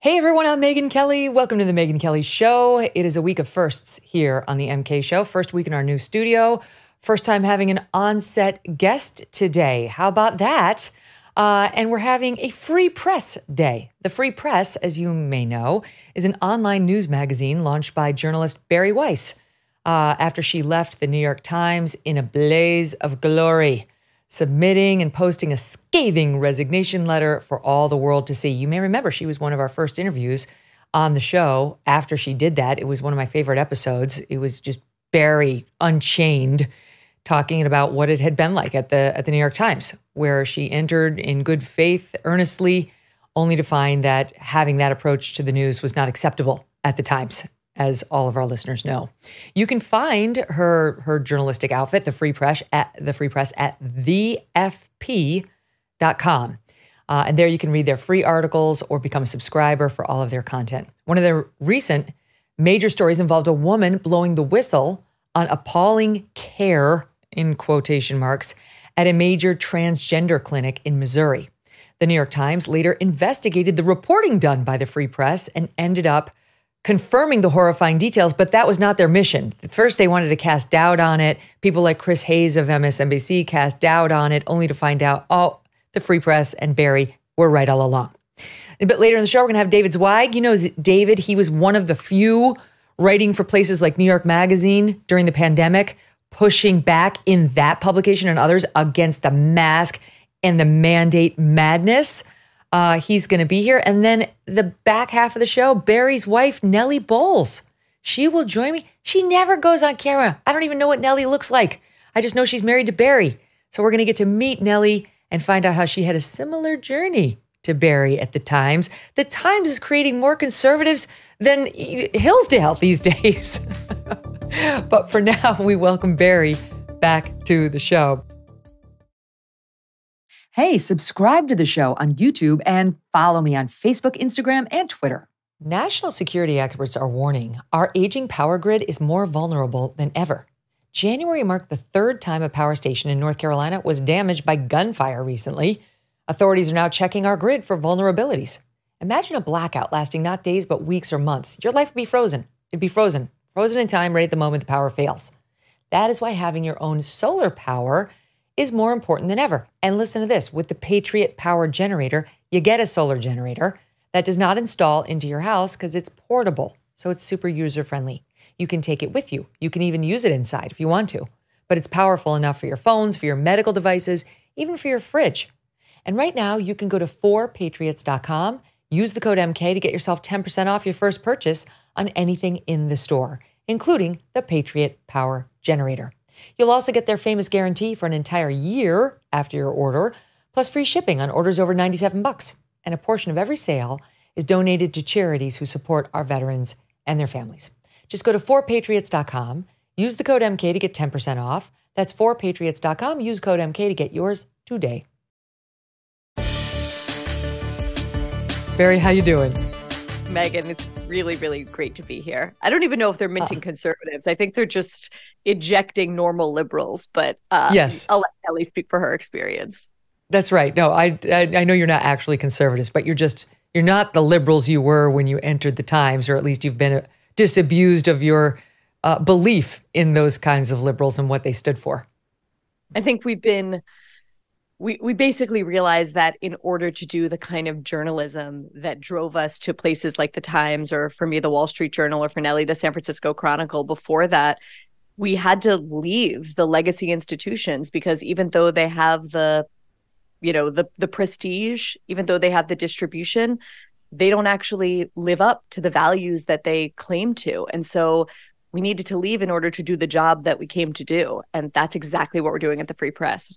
Hey everyone, I'm Megyn Kelly. Welcome to the Megyn Kelly Show. It is a week of firsts here on the MK Show. First week in our new studio. First time having an on-set guest today. How about that? Uh, and we're having a free press day. The Free Press, as you may know, is an online news magazine launched by journalist Bari Weiss uh, after she left the New York Times in a blaze of glory submitting and posting a scathing resignation letter for all the world to see. You may remember she was one of our first interviews on the show. After she did that, it was one of my favorite episodes. It was just Bari unchained talking about what it had been like at the at the New York Times, where she entered in good faith, earnestly, only to find that having that approach to the news was not acceptable at the Times as all of our listeners know. You can find her her journalistic outfit, the Free Press at the Free Press at thefp.com. Uh, and there you can read their free articles or become a subscriber for all of their content. One of their recent major stories involved a woman blowing the whistle on appalling care in quotation marks at a major transgender clinic in Missouri. The New York Times later investigated the reporting done by the Free Press and ended up confirming the horrifying details, but that was not their mission. First, they wanted to cast doubt on it. People like Chris Hayes of MSNBC cast doubt on it, only to find out, oh, the Free Press and Bari were right all along. A bit later in the show, we're going to have David Zweig. You know, David, he was one of the few writing for places like New York Magazine during the pandemic, pushing back in that publication and others against the mask and the mandate madness. Uh, he's going to be here. And then the back half of the show, Bari's wife, Nellie Bowles. She will join me. She never goes on camera. I don't even know what Nellie looks like. I just know she's married to Bari. So we're going to get to meet Nellie and find out how she had a similar journey to Bari at the Times. The Times is creating more conservatives than Hillsdale these days. but for now, we welcome Bari back to the show. Hey, subscribe to the show on YouTube and follow me on Facebook, Instagram, and Twitter. National security experts are warning our aging power grid is more vulnerable than ever. January marked the third time a power station in North Carolina was damaged by gunfire recently. Authorities are now checking our grid for vulnerabilities. Imagine a blackout lasting not days, but weeks or months. Your life would be frozen. It'd be frozen, frozen in time right at the moment the power fails. That is why having your own solar power is more important than ever. And listen to this with the Patriot Power Generator, you get a solar generator that does not install into your house because it's portable. So it's super user friendly. You can take it with you. You can even use it inside if you want to. But it's powerful enough for your phones, for your medical devices, even for your fridge. And right now, you can go to 4patriots.com, use the code MK to get yourself 10% off your first purchase on anything in the store, including the Patriot Power Generator. You'll also get their famous guarantee for an entire year after your order, plus free shipping on orders over 97 bucks. And a portion of every sale is donated to charities who support our veterans and their families. Just go to 4patriots.com, use the code MK to get 10% off. That's 4patriots.com. Use code MK to get yours today. Bari, how you doing? Megyn, it's really, really great to be here. I don't even know if they're minting uh, conservatives. I think they're just ejecting normal liberals. But uh, yes, I'll let Kelly speak for her experience. That's right. No, I, I I know you're not actually conservatives, but you're just you're not the liberals you were when you entered the Times, or at least you've been uh, disabused of your uh, belief in those kinds of liberals and what they stood for. I think we've been we we basically realized that in order to do the kind of journalism that drove us to places like the Times or for me the Wall Street Journal or for Nellie the San Francisco Chronicle before that we had to leave the legacy institutions because even though they have the you know the the prestige even though they have the distribution they don't actually live up to the values that they claim to. And so we needed to leave in order to do the job that we came to do. And that's exactly what we're doing at the free press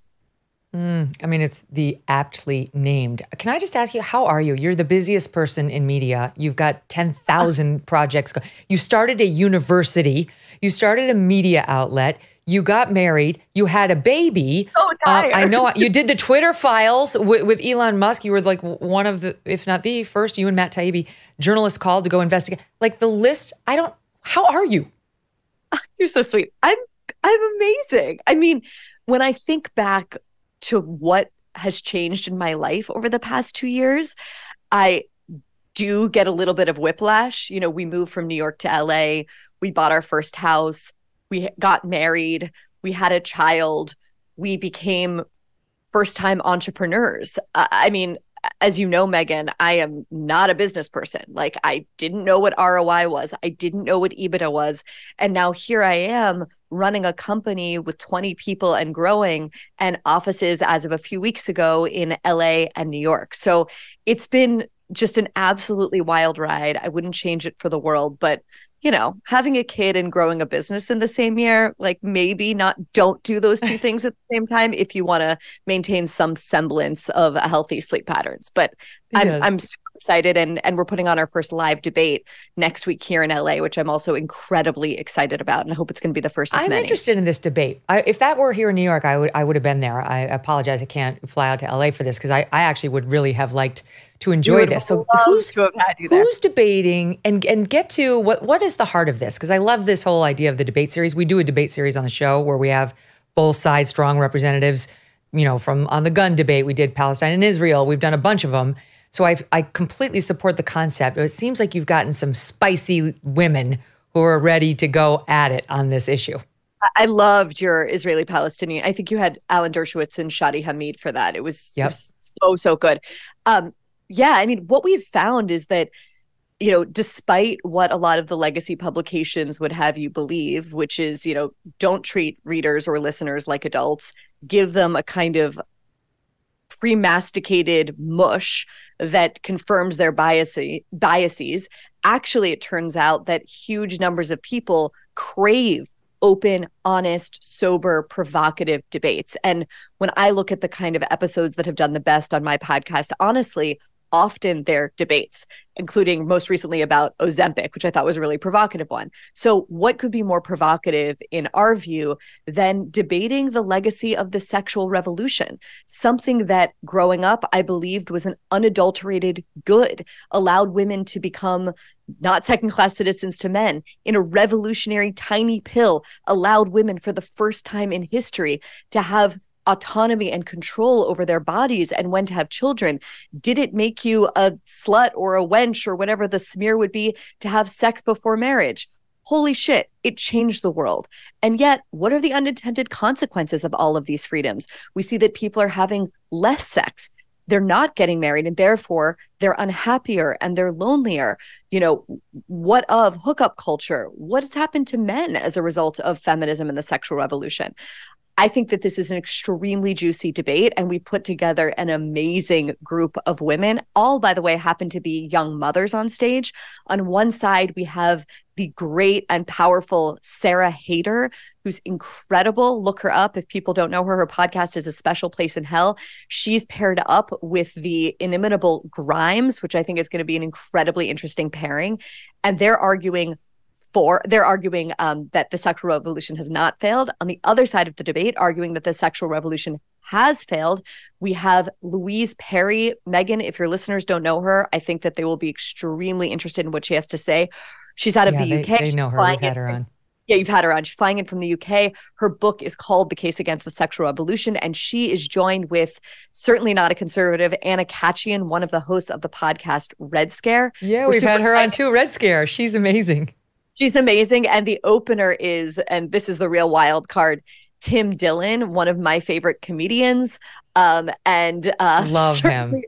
Mm, I mean, it's the aptly named. Can I just ask you, how are you? You're the busiest person in media. You've got 10,000 projects. You started a university, you started a media outlet, you got married, you had a baby. Oh, tired. Uh, I know you did the Twitter files with, with, Elon Musk. You were like one of the, if not the first, you and Matt Taibbi, journalists called to go investigate. Like the list, I don't, how are you? You're so sweet. I'm, I'm amazing. I mean, when I think back to what has changed in my life over the past two years, I do get a little bit of whiplash. You know, we moved from New York to LA, we bought our first house, we got married, we had a child, we became first time entrepreneurs. I mean, as you know, Megyn, I am not a business person. Like, I didn't know what ROI was, I didn't know what EBITDA was. And now here I am running a company with 20 people and growing, and offices as of a few weeks ago in LA and New York. So it's been just an absolutely wild ride. I wouldn't change it for the world, but you know, having a kid and growing a business in the same year, like maybe not don't do those two things at the same time if you want to maintain some semblance of a healthy sleep patterns. But I'm yeah. I'm super excited and and we're putting on our first live debate next week here in LA, which I'm also incredibly excited about and I hope it's going to be the first I'm many. interested in this debate. I, if that were here in New York, I would I would have been there. I apologize I can't fly out to LA for this because I I actually would really have liked to enjoy this. So who's who's debating and and get to what what is the heart of this? Because I love this whole idea of the debate series. We do a debate series on the show where we have both sides strong representatives. You know, from on the gun debate, we did Palestine and Israel. We've done a bunch of them. So I I completely support the concept. It seems like you've gotten some spicy women who are ready to go at it on this issue. I loved your Israeli Palestinian. I think you had Alan Dershowitz and Shadi Hamid for that. It was, yep. it was so so good. Um, yeah, I mean, what we've found is that you know, despite what a lot of the legacy publications would have you believe, which is, you know, don't treat readers or listeners like adults, give them a kind of pre-masticated mush that confirms their bias biases. Actually, it turns out that huge numbers of people crave open, honest, sober, provocative debates. And when I look at the kind of episodes that have done the best on my podcast, honestly, often their debates, including most recently about Ozempic, which I thought was a really provocative one. So, what could be more provocative, in our view, than debating the legacy of the sexual revolution? Something that growing up, I believed was an unadulterated good, allowed women to become not second class citizens to men in a revolutionary tiny pill, allowed women for the first time in history to have autonomy and control over their bodies and when to have children? Did it make you a slut or a wench or whatever the smear would be to have sex before marriage? Holy shit, it changed the world. And yet, what are the unintended consequences of all of these freedoms? We see that people are having less sex. They're not getting married and therefore they're unhappier and they're lonelier. You know, what of hookup culture? What has happened to men as a result of feminism and the sexual revolution? I think that this is an extremely juicy debate, and we put together an amazing group of women. All, by the way, happen to be young mothers on stage. On one side, we have the great and powerful Sarah Haider, who's incredible. Look her up if people don't know her. Her podcast is A Special Place in Hell. She's paired up with the inimitable Grimes, which I think is going to be an incredibly interesting pairing. And they're arguing for they're arguing um, that the sexual revolution has not failed. On the other side of the debate, arguing that the sexual revolution has failed. We have Louise Perry. Megyn, if your listeners don't know her, I think that they will be extremely interested in what she has to say. She's out of yeah, the UK. They know her. We've had her on. Yeah, you've had her on. She's flying in from the UK. Her book is called The Case Against the Sexual Revolution, and she is joined with certainly not a conservative, Anna Khachiyan, one of the hosts of the podcast Red Scare. Yeah, We're we've had her on too. Red Scare. She's amazing. She's amazing. And the opener is, and this is the real wild card, Tim Dillon, one of my favorite comedians. Um, and uh, love him.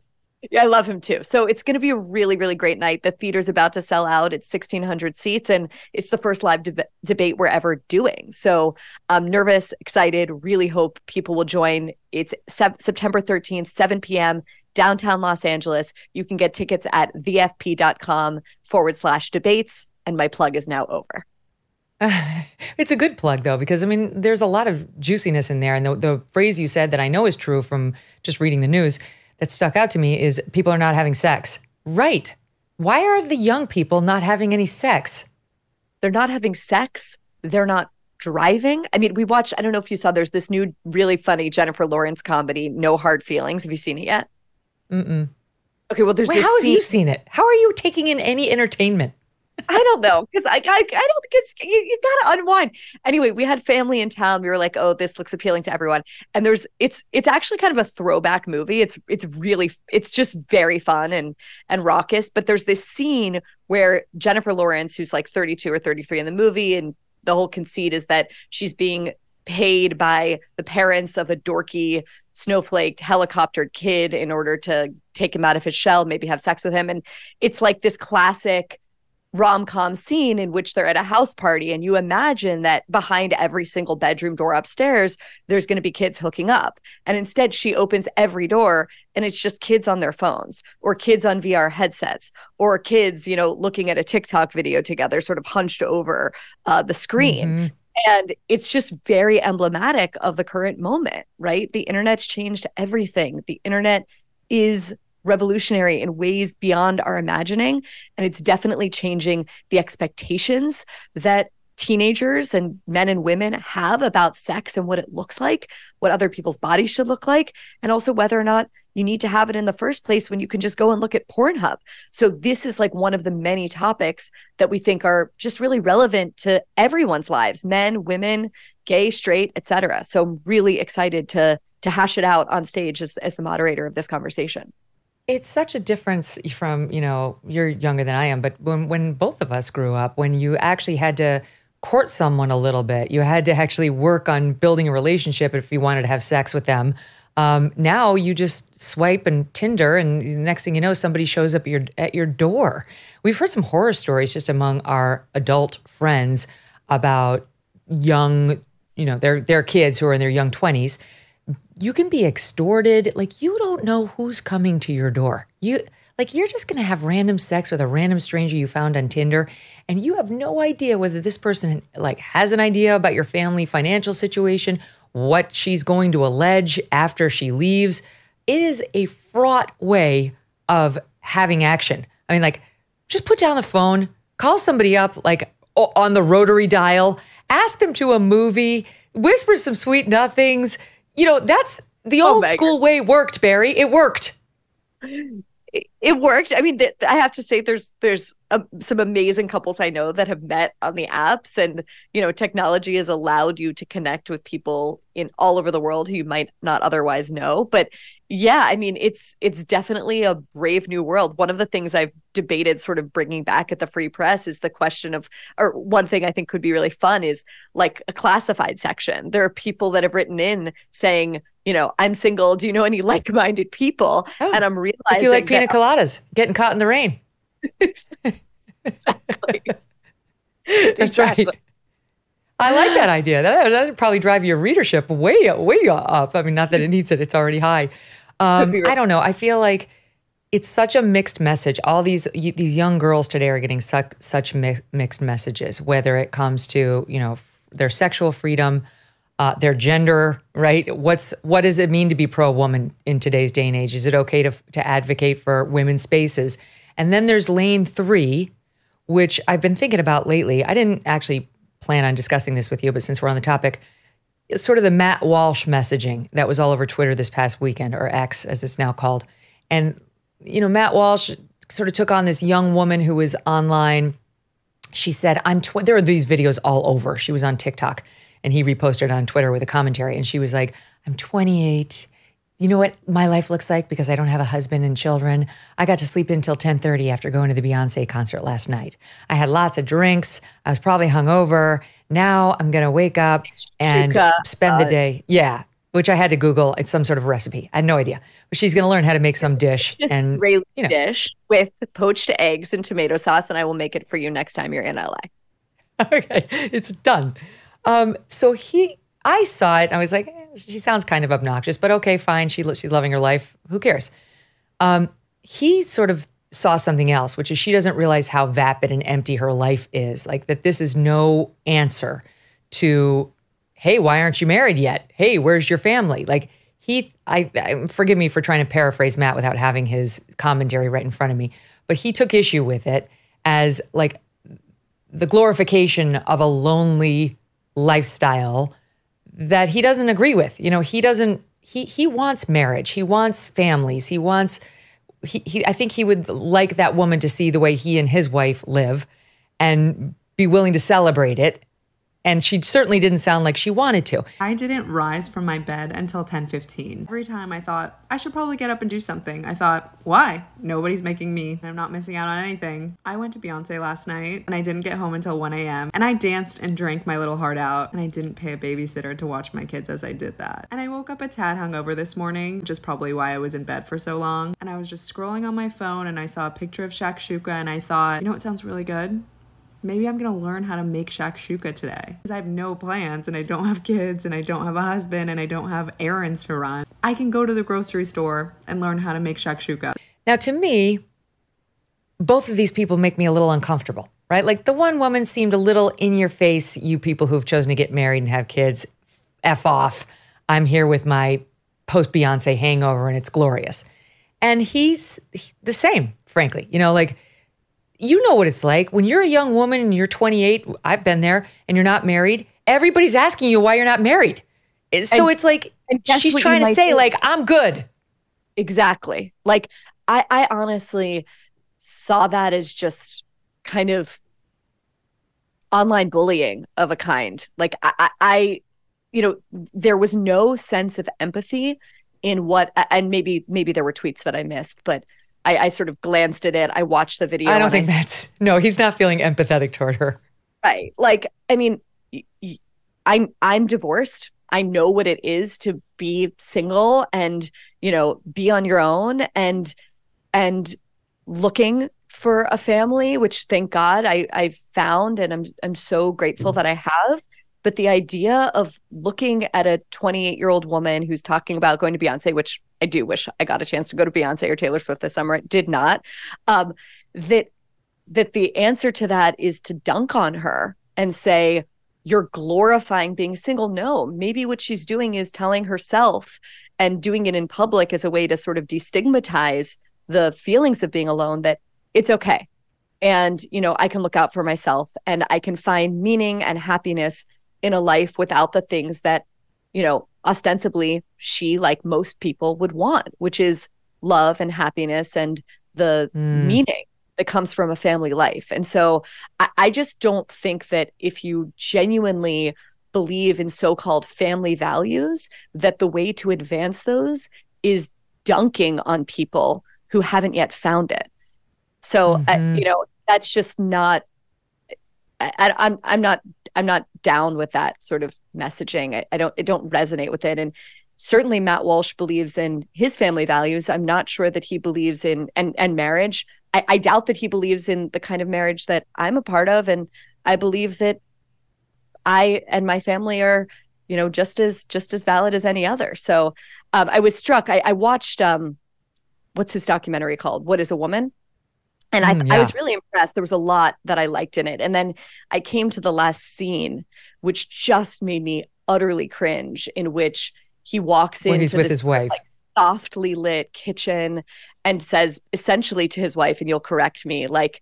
Yeah, I love him too. So it's going to be a really, really great night. The theater's about to sell out. It's 1,600 seats, and it's the first live deb- debate we're ever doing. So I'm nervous, excited, really hope people will join. It's se- September 13th, 7 p.m., downtown Los Angeles. You can get tickets at thefp.com forward slash debates and my plug is now over. it's a good plug though, because I mean, there's a lot of juiciness in there. And the, the phrase you said that I know is true from just reading the news that stuck out to me is people are not having sex. Right. Why are the young people not having any sex? They're not having sex. They're not driving. I mean, we watched, I don't know if you saw, there's this new, really funny Jennifer Lawrence comedy, No Hard Feelings. Have you seen it yet? Mm-mm. Okay, well, there's Wait, how have you seen it? How are you taking in any entertainment? I don't know because I, I I don't think it's you, you gotta unwind. Anyway, we had family in town. We were like, oh, this looks appealing to everyone. And there's it's it's actually kind of a throwback movie. It's it's really it's just very fun and and raucous. But there's this scene where Jennifer Lawrence, who's like 32 or 33 in the movie, and the whole conceit is that she's being paid by the parents of a dorky snowflaked helicoptered kid in order to take him out of his shell, maybe have sex with him. And it's like this classic rom-com scene in which they're at a house party and you imagine that behind every single bedroom door upstairs there's going to be kids hooking up and instead she opens every door and it's just kids on their phones or kids on VR headsets or kids you know looking at a TikTok video together sort of hunched over uh, the screen mm-hmm. And it's just very emblematic of the current moment, right? The internet's changed everything. The internet is revolutionary in ways beyond our imagining. And it's definitely changing the expectations that teenagers and men and women have about sex and what it looks like, what other people's bodies should look like, and also whether or not you need to have it in the first place when you can just go and look at Pornhub. So this is like one of the many topics that we think are just really relevant to everyone's lives, men, women, gay, straight, etc. So I'm really excited to to hash it out on stage as, as the moderator of this conversation. It's such a difference from, you know, you're younger than I am, but when when both of us grew up, when you actually had to court someone a little bit, you had to actually work on building a relationship if you wanted to have sex with them. Um, now you just swipe and Tinder, and the next thing you know, somebody shows up at your at your door. We've heard some horror stories just among our adult friends about young, you know, their their kids who are in their young twenties you can be extorted. Like you don't know who's coming to your door. You like you're just going to have random sex with a random stranger you found on Tinder and you have no idea whether this person like has an idea about your family financial situation, what she's going to allege after she leaves. It is a fraught way of having action. I mean like just put down the phone, call somebody up like on the rotary dial, ask them to a movie, whisper some sweet nothings you know, that's the oh, old oh, school way worked, Bari. It worked. It, worked. I mean, th- I have to say, there's there's um, some amazing couples I know that have met on the apps, and you know, technology has allowed you to connect with people in all over the world who you might not otherwise know. But yeah, I mean, it's it's definitely a brave new world. One of the things I've debated, sort of bringing back at the Free Press, is the question of, or one thing I think could be really fun is like a classified section. There are people that have written in saying, you know, I'm single. Do you know any like-minded people? Oh, and I'm realizing I feel like pina coladas, getting caught in the rain. exactly. That's exactly. right. I like that idea. That would probably drive your readership way, way up. I mean, not that it needs it; it's already high. Um, I don't know. I feel like it's such a mixed message. All these these young girls today are getting such such mixed messages. Whether it comes to you know their sexual freedom, uh, their gender, right? What's what does it mean to be pro woman in today's day and age? Is it okay to to advocate for women's spaces? And then there's lane three, which I've been thinking about lately. I didn't actually plan on discussing this with you, but since we're on the topic, sort of the Matt Walsh messaging that was all over Twitter this past weekend, or X as it's now called. And, you know, Matt Walsh sort of took on this young woman who was online. She said, I'm, there are these videos all over. She was on TikTok and he reposted on Twitter with a commentary. And she was like, I'm 28 you know what my life looks like because I don't have a husband and children. I got to sleep until 10:30 after going to the Beyonce concert last night. I had lots of drinks. I was probably hungover. Now I'm going to wake up and spend the day. Yeah, which I had to Google. It's some sort of recipe. I had no idea. But she's going to learn how to make some dish and you know. dish with poached eggs and tomato sauce, and I will make it for you next time you're in LA. Okay, it's done. Um, so he, I saw it. I was like, eh, she sounds kind of obnoxious, but okay, fine. She she's loving her life. Who cares? Um, he sort of saw something else, which is she doesn't realize how vapid and empty her life is. Like that, this is no answer to, hey, why aren't you married yet? Hey, where's your family? Like he, I, I forgive me for trying to paraphrase Matt without having his commentary right in front of me, but he took issue with it as like the glorification of a lonely lifestyle that he doesn't agree with. You know, he doesn't he he wants marriage. He wants families. He wants he, he I think he would like that woman to see the way he and his wife live. and be willing to celebrate it and she certainly didn't sound like she wanted to. I didn't rise from my bed until 10:15. Every time I thought I should probably get up and do something. I thought, why? Nobody's making me. I'm not missing out on anything. I went to Beyonce last night and I didn't get home until 1 a.m. and I danced and drank my little heart out and I didn't pay a babysitter to watch my kids as I did that. And I woke up a tad hungover this morning, which is probably why I was in bed for so long. And I was just scrolling on my phone and I saw a picture of Shakshuka and I thought, you know what sounds really good? Maybe I'm gonna learn how to make shakshuka today. Because I have no plans and I don't have kids and I don't have a husband and I don't have errands to run. I can go to the grocery store and learn how to make shakshuka. Now, to me, both of these people make me a little uncomfortable, right? Like the one woman seemed a little in your face, you people who've chosen to get married and have kids, F off. I'm here with my post Beyonce hangover and it's glorious. And he's the same, frankly. You know, like, you know what it's like when you're a young woman and you're 28. I've been there, and you're not married. Everybody's asking you why you're not married. So and, it's like she's trying to say, do. like, I'm good. Exactly. Like I, I honestly saw that as just kind of online bullying of a kind. Like I, I, you know, there was no sense of empathy in what, and maybe, maybe there were tweets that I missed, but I, I sort of glanced at it. I watched the video. I don't think I, that's no. He's not feeling empathetic toward her. Right. Like I mean, I'm I'm divorced. I know what it is to be single and you know be on your own and and looking for a family, which thank God I I found and I'm I'm so grateful mm-hmm. that I have. But the idea of looking at a 28 year old woman who's talking about going to Beyonce, which I do wish I got a chance to go to Beyonce or Taylor Swift this summer, did not. Um, that that the answer to that is to dunk on her and say, you're glorifying being single. No, maybe what she's doing is telling herself and doing it in public as a way to sort of destigmatize the feelings of being alone that it's okay. And, you know, I can look out for myself and I can find meaning and happiness in a life without the things that, you know, ostensibly she, like most people, would want, which is love and happiness and the mm. meaning that comes from a family life. And so I, I just don't think that if you genuinely believe in so-called family values, that the way to advance those is dunking on people who haven't yet found it. So mm-hmm. uh, you know that's just not. I, I'm I'm not I'm not down with that sort of messaging. I, I don't it don't resonate with it. And certainly Matt Walsh believes in his family values. I'm not sure that he believes in and and marriage. I, I doubt that he believes in the kind of marriage that I'm a part of. And I believe that I and my family are, you know, just as just as valid as any other. So um, I was struck. I, I watched um, what's his documentary called? What is a woman? And I, mm, yeah. I was really impressed. There was a lot that I liked in it. And then I came to the last scene, which just made me utterly cringe, in which he walks in he's with his wife. Like, softly lit kitchen and says essentially to his wife, and you'll correct me, like,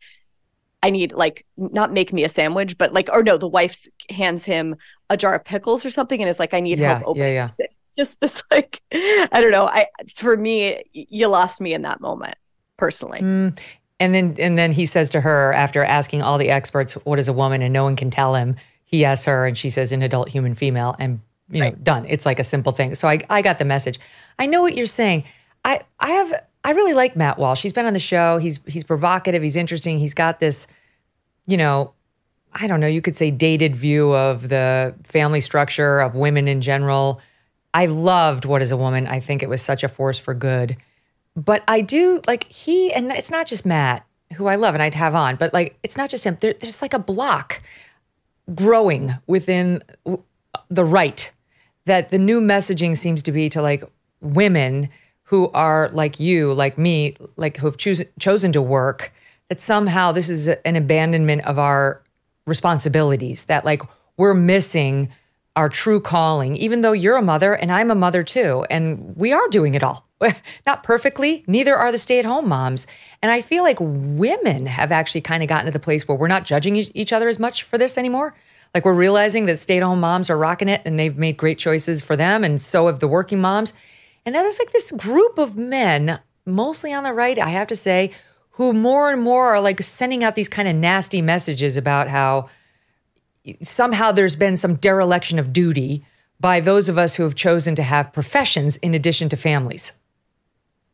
I need like not make me a sandwich, but like, or no, the wife hands him a jar of pickles or something and is like, I need yeah, help opening yeah, yeah. it. Just this like, I don't know. I for me, you lost me in that moment personally. Mm, and then and then he says to her after asking all the experts what is a woman? And no one can tell him he asks her and she says an adult human female and you right. know done. It's like a simple thing. So I, I got the message. I know what you're saying. I i have i really like matt walsh. He's been on the show. He's he's provocative. He's interesting. He's got this you know i don't know you could say dated view of the family structure of women in general. I loved what is a woman. I think it was such a force for good but I do like he, and it's not just Matt, who I love and I'd have on, but like it's not just him. There, there's like a block growing within the right that the new messaging seems to be to like women who are like you, like me, like who have choos- chosen to work, that somehow this is an abandonment of our responsibilities, that like we're missing our true calling, even though you're a mother and I'm a mother too. And we are doing it all. Not perfectly, neither are the stay at home moms. And I feel like women have actually kind of gotten to the place where we're not judging each other as much for this anymore. Like we're realizing that stay at home moms are rocking it and they've made great choices for them. And so have the working moms. And then there's like this group of men, mostly on the right, I have to say, who more and more are like sending out these kind of nasty messages about how somehow there's been some dereliction of duty by those of us who have chosen to have professions in addition to families.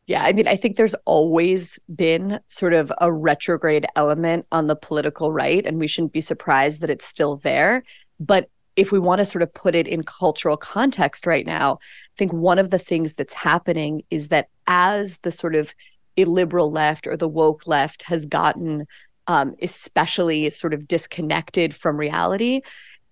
Yeah, I mean, I think there's always been sort of a retrograde element on the political right, and we shouldn't be surprised that it's still there. But if we want to sort of put it in cultural context right now, I think one of the things that's happening is that as the sort of illiberal left or the woke left has gotten um, especially sort of disconnected from reality,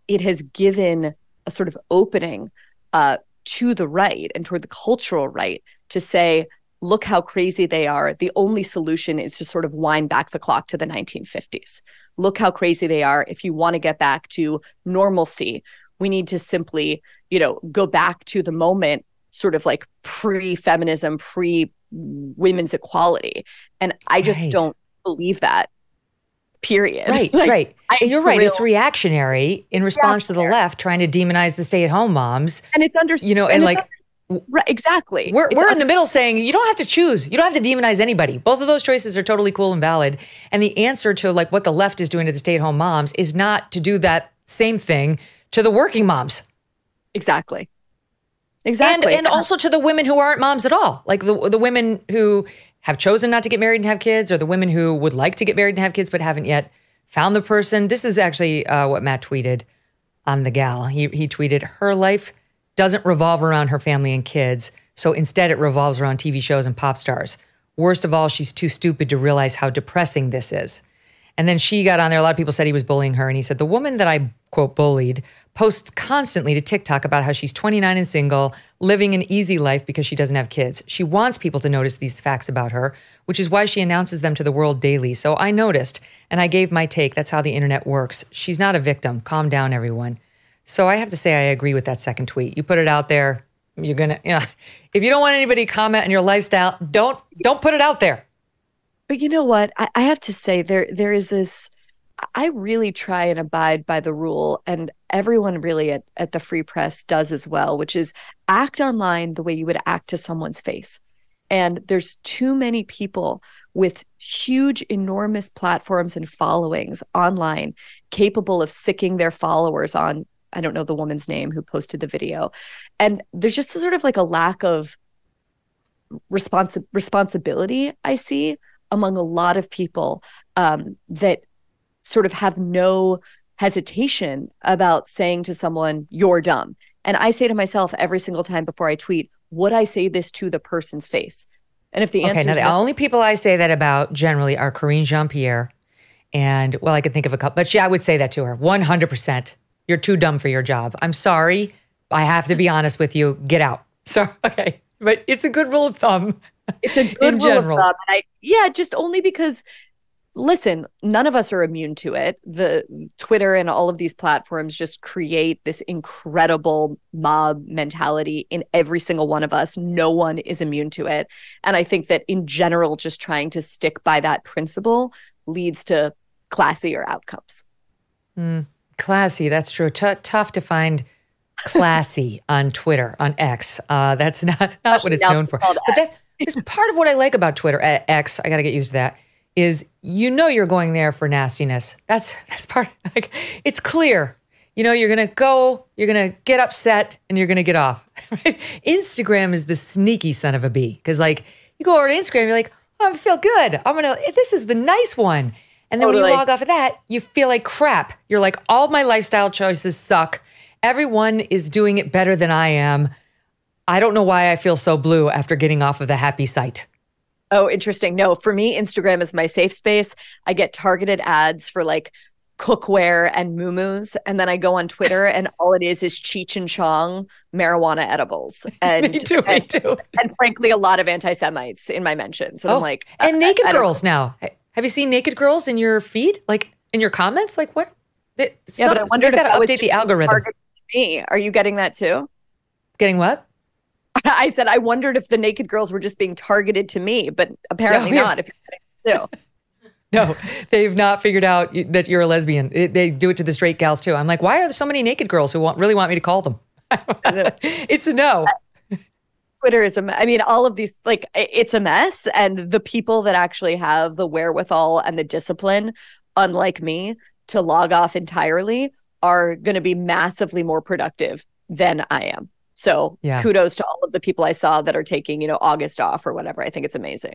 it has given a sort of opening uh, to the right and toward the cultural right to say, look how crazy they are. The only solution is to sort of wind back the clock to the 1950s. Look how crazy they are. If you want to get back to normalcy, we need to simply, you know, go back to the moment sort of like pre-feminism, pre women's equality. And I just right. don't believe that. Period. Right, like, right. I, You're right. It's reactionary in response reactionary. to the left trying to demonize the stay-at-home moms. And it's understood. You know, and, and like Right, exactly. We're, we're in the middle saying you don't have to choose. You don't have to demonize anybody. Both of those choices are totally cool and valid. And the answer to like what the left is doing to the stay-at-home moms is not to do that same thing to the working moms. Exactly. Exactly. And, and also to the women who aren't moms at all. Like the the women who have chosen not to get married and have kids or the women who would like to get married and have kids but haven't yet found the person. This is actually uh, what Matt tweeted on the gal. He he tweeted her life doesn't revolve around her family and kids. So instead, it revolves around TV shows and pop stars. Worst of all, she's too stupid to realize how depressing this is. And then she got on there. A lot of people said he was bullying her. And he said, The woman that I, quote, bullied posts constantly to TikTok about how she's 29 and single, living an easy life because she doesn't have kids. She wants people to notice these facts about her, which is why she announces them to the world daily. So I noticed and I gave my take. That's how the internet works. She's not a victim. Calm down, everyone. So I have to say, I agree with that second tweet. You put it out there, you're gonna, you know, if you don't want anybody to comment on your lifestyle, don't don't put it out there. But you know what? I, I have to say there there is this. I really try and abide by the rule, and everyone really at, at the Free Press does as well, which is act online the way you would act to someone's face. And there's too many people with huge, enormous platforms and followings online capable of sicking their followers on I don't know the woman's name who posted the video. And there's just a sort of like a lack of responsi- responsibility I see among a lot of people um, that sort of have no hesitation about saying to someone, you're dumb. And I say to myself every single time before I tweet, would I say this to the person's face? And if the answer okay, now the no, only people I say that about generally are Karine Jean Pierre. And well, I could think of a couple, but yeah, I would say that to her 100%. You're too dumb for your job. I'm sorry. I have to be honest with you. Get out. So, okay. But it's a good rule of thumb. It's a good rule general. of thumb. I, yeah, just only because, listen, none of us are immune to it. The Twitter and all of these platforms just create this incredible mob mentality in every single one of us. No one is immune to it. And I think that in general, just trying to stick by that principle leads to classier outcomes. Mm. Classy, that's true. T- tough to find classy on Twitter, on X. Uh, that's not, not what it's known for. But that's, that's part of what I like about Twitter, X, I got to get used to that, is you know you're going there for nastiness. That's, that's part, like, it's clear. You know, you're going to go, you're going to get upset, and you're going to get off. Right? Instagram is the sneaky son of a bee. Because, like, you go over to Instagram, you're like, oh, I feel good. I'm going to, this is the nice one. And then totally. when you log off of that, you feel like crap. You're like, all my lifestyle choices suck. Everyone is doing it better than I am. I don't know why I feel so blue after getting off of the happy site. Oh, interesting. No, for me, Instagram is my safe space. I get targeted ads for like cookware and muumuus, and then I go on Twitter, and all it is is Cheech and Chong marijuana edibles, and me too, and, me too. and frankly, a lot of anti Semites in my mentions. And oh, I'm like, and naked girls now. Have you seen naked girls in your feed, like in your comments? Like what? They, yeah, but I wonder. Got to update the algorithm. Me, are you getting that too? Getting what? I said I wondered if the naked girls were just being targeted to me, but apparently no, not. If you're getting too. No, they've not figured out that you're a lesbian. It, they do it to the straight gals too. I'm like, why are there so many naked girls who want really want me to call them? it's a no. Twitter is a I mean, all of these, like, it's a mess. And the people that actually have the wherewithal and the discipline, unlike me, to log off entirely are going to be massively more productive than I am. So yeah. kudos to all of the people I saw that are taking, you know, August off or whatever. I think it's amazing.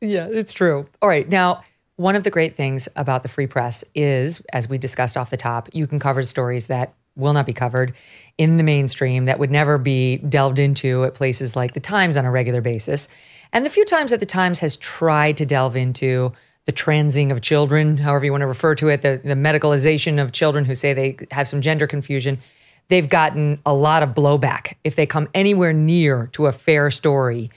Yeah, it's true. All right. Now, one of the great things about the free press is, as we discussed off the top, you can cover stories that will not be covered in the mainstream, that would never be delved into at places like the Times on a regular basis. And the few times that the Times has tried to delve into the transing of children, however you want to refer to it, the, the medicalization of children who say they have some gender confusion, they've gotten a lot of blowback if they come anywhere near to a fair story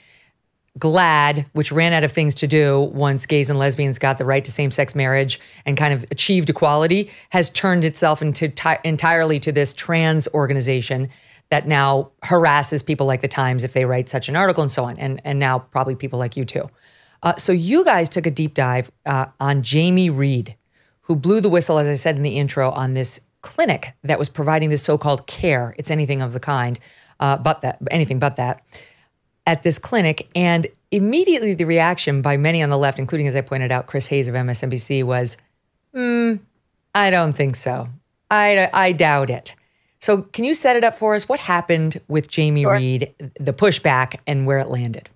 GLAAD, which ran out of things to do once gays and lesbians got the right to same sex marriage and kind of achieved equality, has turned itself into entirely to this trans organization that now harasses people like the Times if they write such an article and so on, and, and now probably people like you too. Uh, so you guys took a deep dive uh, on Jamie Reed, who blew the whistle, as I said in the intro, on this clinic that was providing this so called care. It's anything of the kind, uh, but that, anything but that at this clinic. And immediately the reaction by many on the left, including, as I pointed out, Chris Hayes of MSNBC, was, hmm, I don't think so. I, I doubt it. So, can you set it up for us? What happened with Jamie sure. Reed, the pushback, and where it landed?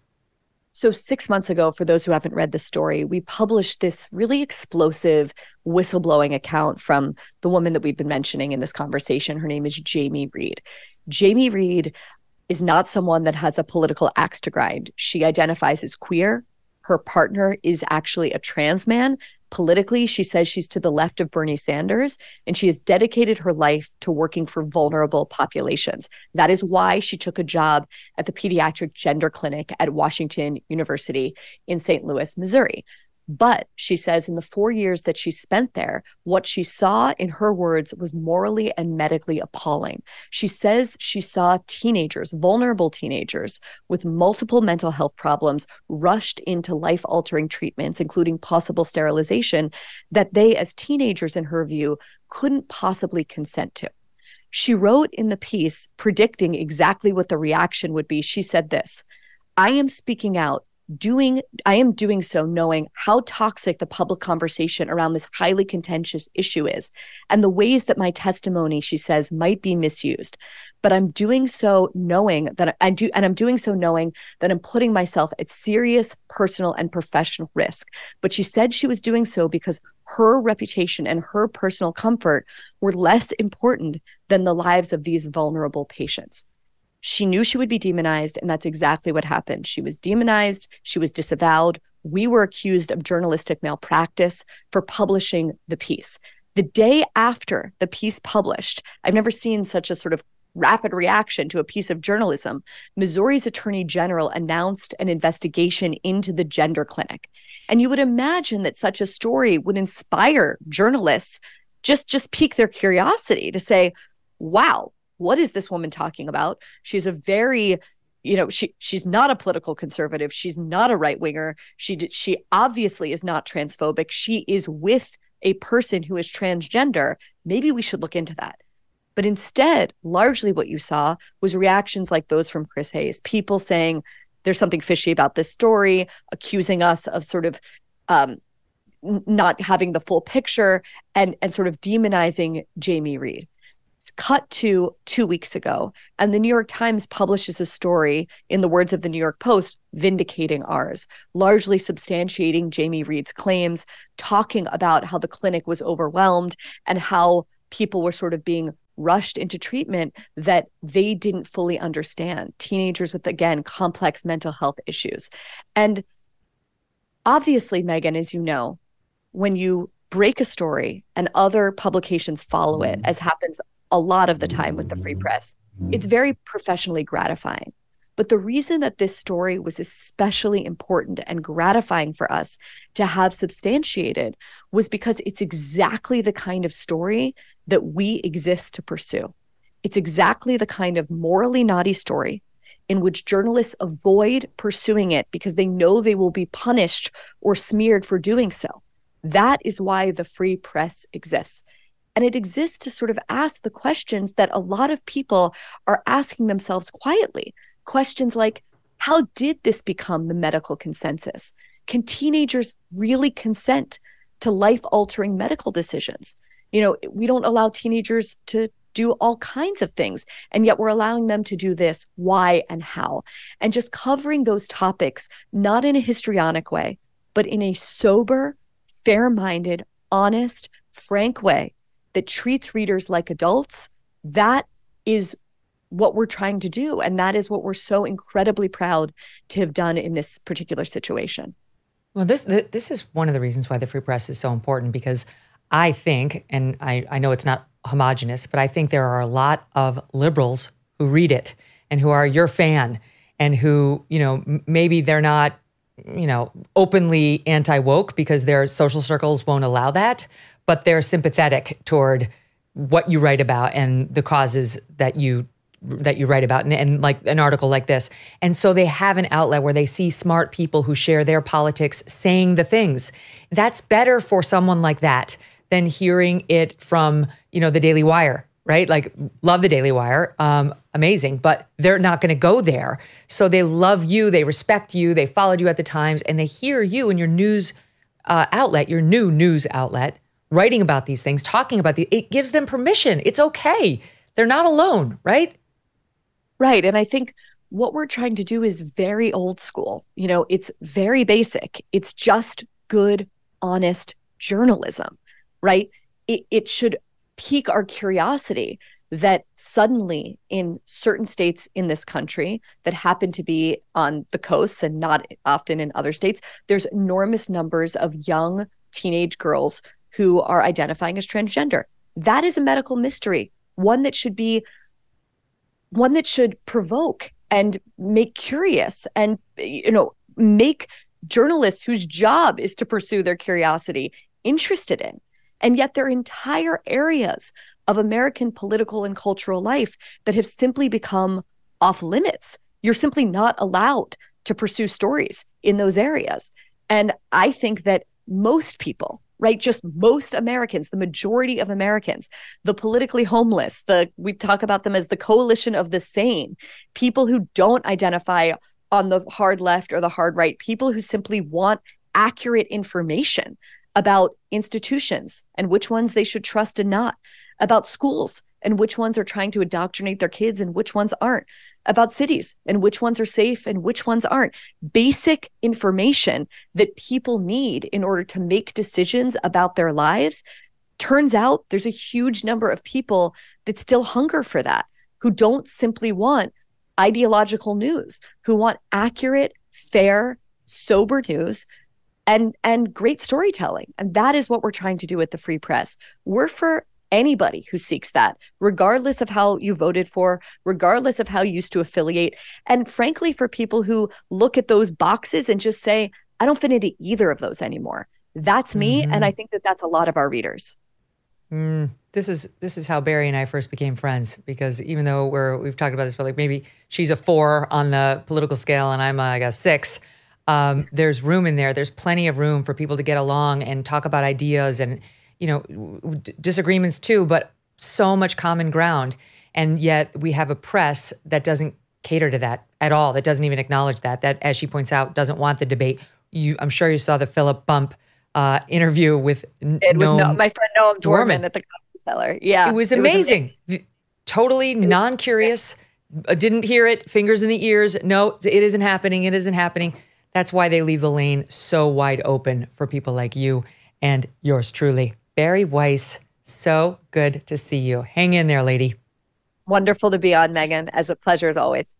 So, six months ago, for those who haven't read the story, we published this really explosive whistleblowing account from the woman that we've been mentioning in this conversation. Her name is Jamie Reed. Jamie Reed is not someone that has a political axe to grind. She identifies as queer. Her partner is actually a trans man. Politically, she says she's to the left of Bernie Sanders, and she has dedicated her life to working for vulnerable populations. That is why she took a job at the Pediatric Gender Clinic at Washington University in St. Louis, Missouri. But she says in the four years that she spent there, what she saw, in her words, was morally and medically appalling. She says she saw teenagers, vulnerable teenagers with multiple mental health problems, rushed into life altering treatments, including possible sterilization, that they, as teenagers, in her view, couldn't possibly consent to. She wrote in the piece predicting exactly what the reaction would be. She said this I am speaking out doing i am doing so knowing how toxic the public conversation around this highly contentious issue is and the ways that my testimony she says might be misused. But i'm doing so knowing that i do and i'm doing so knowing that i'm putting myself at serious personal and professional risk. But she said she was doing so because her reputation and her personal comfort were less important than the lives of these vulnerable patients she knew she would be demonized, and that's exactly what happened. She was demonized, she was disavowed. We were accused of journalistic malpractice for publishing the piece. The day after the piece published, I've never seen such a sort of rapid reaction to a piece of journalism, Missouri's attorney general announced an investigation into the gender clinic. And you would imagine that such a story would inspire journalists just just pique their curiosity to say, wow, what is this woman talking about? She's a very you know she she's not a political conservative. She's not a right winger. She she obviously is not transphobic. She is with a person who is transgender. Maybe we should look into that. But instead largely what you saw was reactions like those from Chris Hayes. People saying there's something fishy about this story accusing us of sort of um, not having the full picture and and sort of demonizing Jamie Reed cut to two weeks ago, and the New York Times publishes a story, in the words of the New York Post, vindicating ours, largely substantiating Jamie Reed's claims, talking about how the clinic was overwhelmed and how people were sort of being rushed into treatment that they didn't fully understand. Teenagers with, again, complex mental health issues. And obviously, Megyn, as you know, when you break a story and other publications follow it, mm-hmm. as happens a lot of the time with the free press. It's very professionally gratifying. But the reason that this story was especially important and gratifying for us to have substantiated was because it's exactly the kind of story that we exist to pursue. It's exactly the kind of morally naughty story in which journalists avoid pursuing it because they know they will be punished or smeared for doing so. That is why the free press exists. And it exists to sort of ask the questions that a lot of people are asking themselves quietly. Questions like How did this become the medical consensus? Can teenagers really consent to life altering medical decisions? You know, we don't allow teenagers to do all kinds of things. And yet we're allowing them to do this. Why and how? And just covering those topics, not in a histrionic way, but in a sober, fair minded, honest, frank way that treats readers like adults. That is what we're trying to do. And that is what we're so incredibly proud to have done in this particular situation. Well, this this is one of the reasons why the free press is so important because I think, and I, I know it's not homogenous, but I think there are a lot of liberals who read it and who are your fan and who, you know, maybe they're not, you know, openly anti woke because their social circles won't allow that, but they're sympathetic toward what you write about and the causes that you that you write about and, and, like an article like this. And so they have an outlet where they see smart people who share their politics saying the things. That's better for someone like that than hearing it from you know the daily wire right? Like love the daily wire um, amazing but they're not going to go there. So they love you they respect you they followed you at the times and they hear you in your news uh, outlet your new news outlet writing about these things talking about the it gives them permission it's okay they're not alone right Right. And I think what we're trying to do is very old school. You know, it's very basic. It's just good, honest journalism, right? It, it should pique our curiosity that suddenly in certain states in this country that happen to be on the coasts and not often in other states, there's enormous numbers of young teenage girls who are identifying as transgender. That is a medical mystery, one that should be one that should provoke and make curious and you know make journalists whose job is to pursue their curiosity interested in. And yet there are entire areas of american political and cultural life that have simply become off limits. You're simply not allowed to pursue stories in those areas. And i think that most people right? Just most Americans, the majority of Americans, the politically homeless, the we talk about them as the coalition of the sane, people who don't identify on the hard left or the hard right, people who simply want accurate information about institutions and which ones they should trust and not, about schools and which ones are trying to indoctrinate their kids and which ones aren't, about cities and which ones are safe and which ones aren't. Basic information that people need in order to make decisions about their lives. Turns out there's a huge number of people that still hunger for that, who don't simply want ideological news, who want accurate, fair, sober news and and great storytelling and that is what we're trying to do with the free press we're for anybody who seeks that, regardless of how you voted for, regardless of how you used to affiliate. And frankly, for people who look at those boxes and just say, I don't fit into either of those anymore. That's me. Mm-hmm. And I think that that's a lot of our readers. Mm, this is this is how Bari and I first became friends because even though we're we've talked about this, but like maybe she's a four on the political scale and I'm a, I guess six. Um, there's room in there. There's plenty of room for people to get along and talk about ideas and you know, disagreements too, but so much common ground. And yet we have a press that doesn't cater to that at all, that doesn't even acknowledge that, that, as she points out, doesn't want the debate. You, I'm sure you saw the Philip Bump uh, interview with, Noam, with no, my friend Noam Dworman at the coffee cellar. Yeah. It was amazing. It was amazing. Totally non curious, uh, didn't hear it, fingers in the ears. No, it isn't happening. It isn't happening. That's why they leave the lane so wide open for people like you and yours truly. Bari Weiss, so good to see you. Hang in there, lady. Wonderful to be on, Megyn. As a pleasure as always.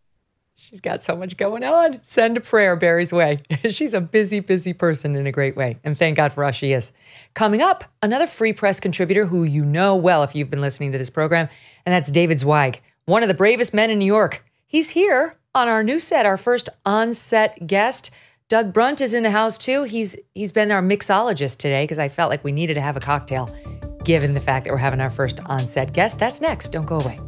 She's got so much going on. Send a prayer Bari's way. She's a busy, busy person in a great way. And thank God for us, she is. Coming up, another free press contributor who you know well if you've been listening to this program, and that's David Zweig, one of the bravest men in New York. He's here on our new set, our first on set guest. Doug Brunt is in the house too. He's he's been our mixologist today because I felt like we needed to have a cocktail, given the fact that we're having our first on-set guest. That's next. Don't go away.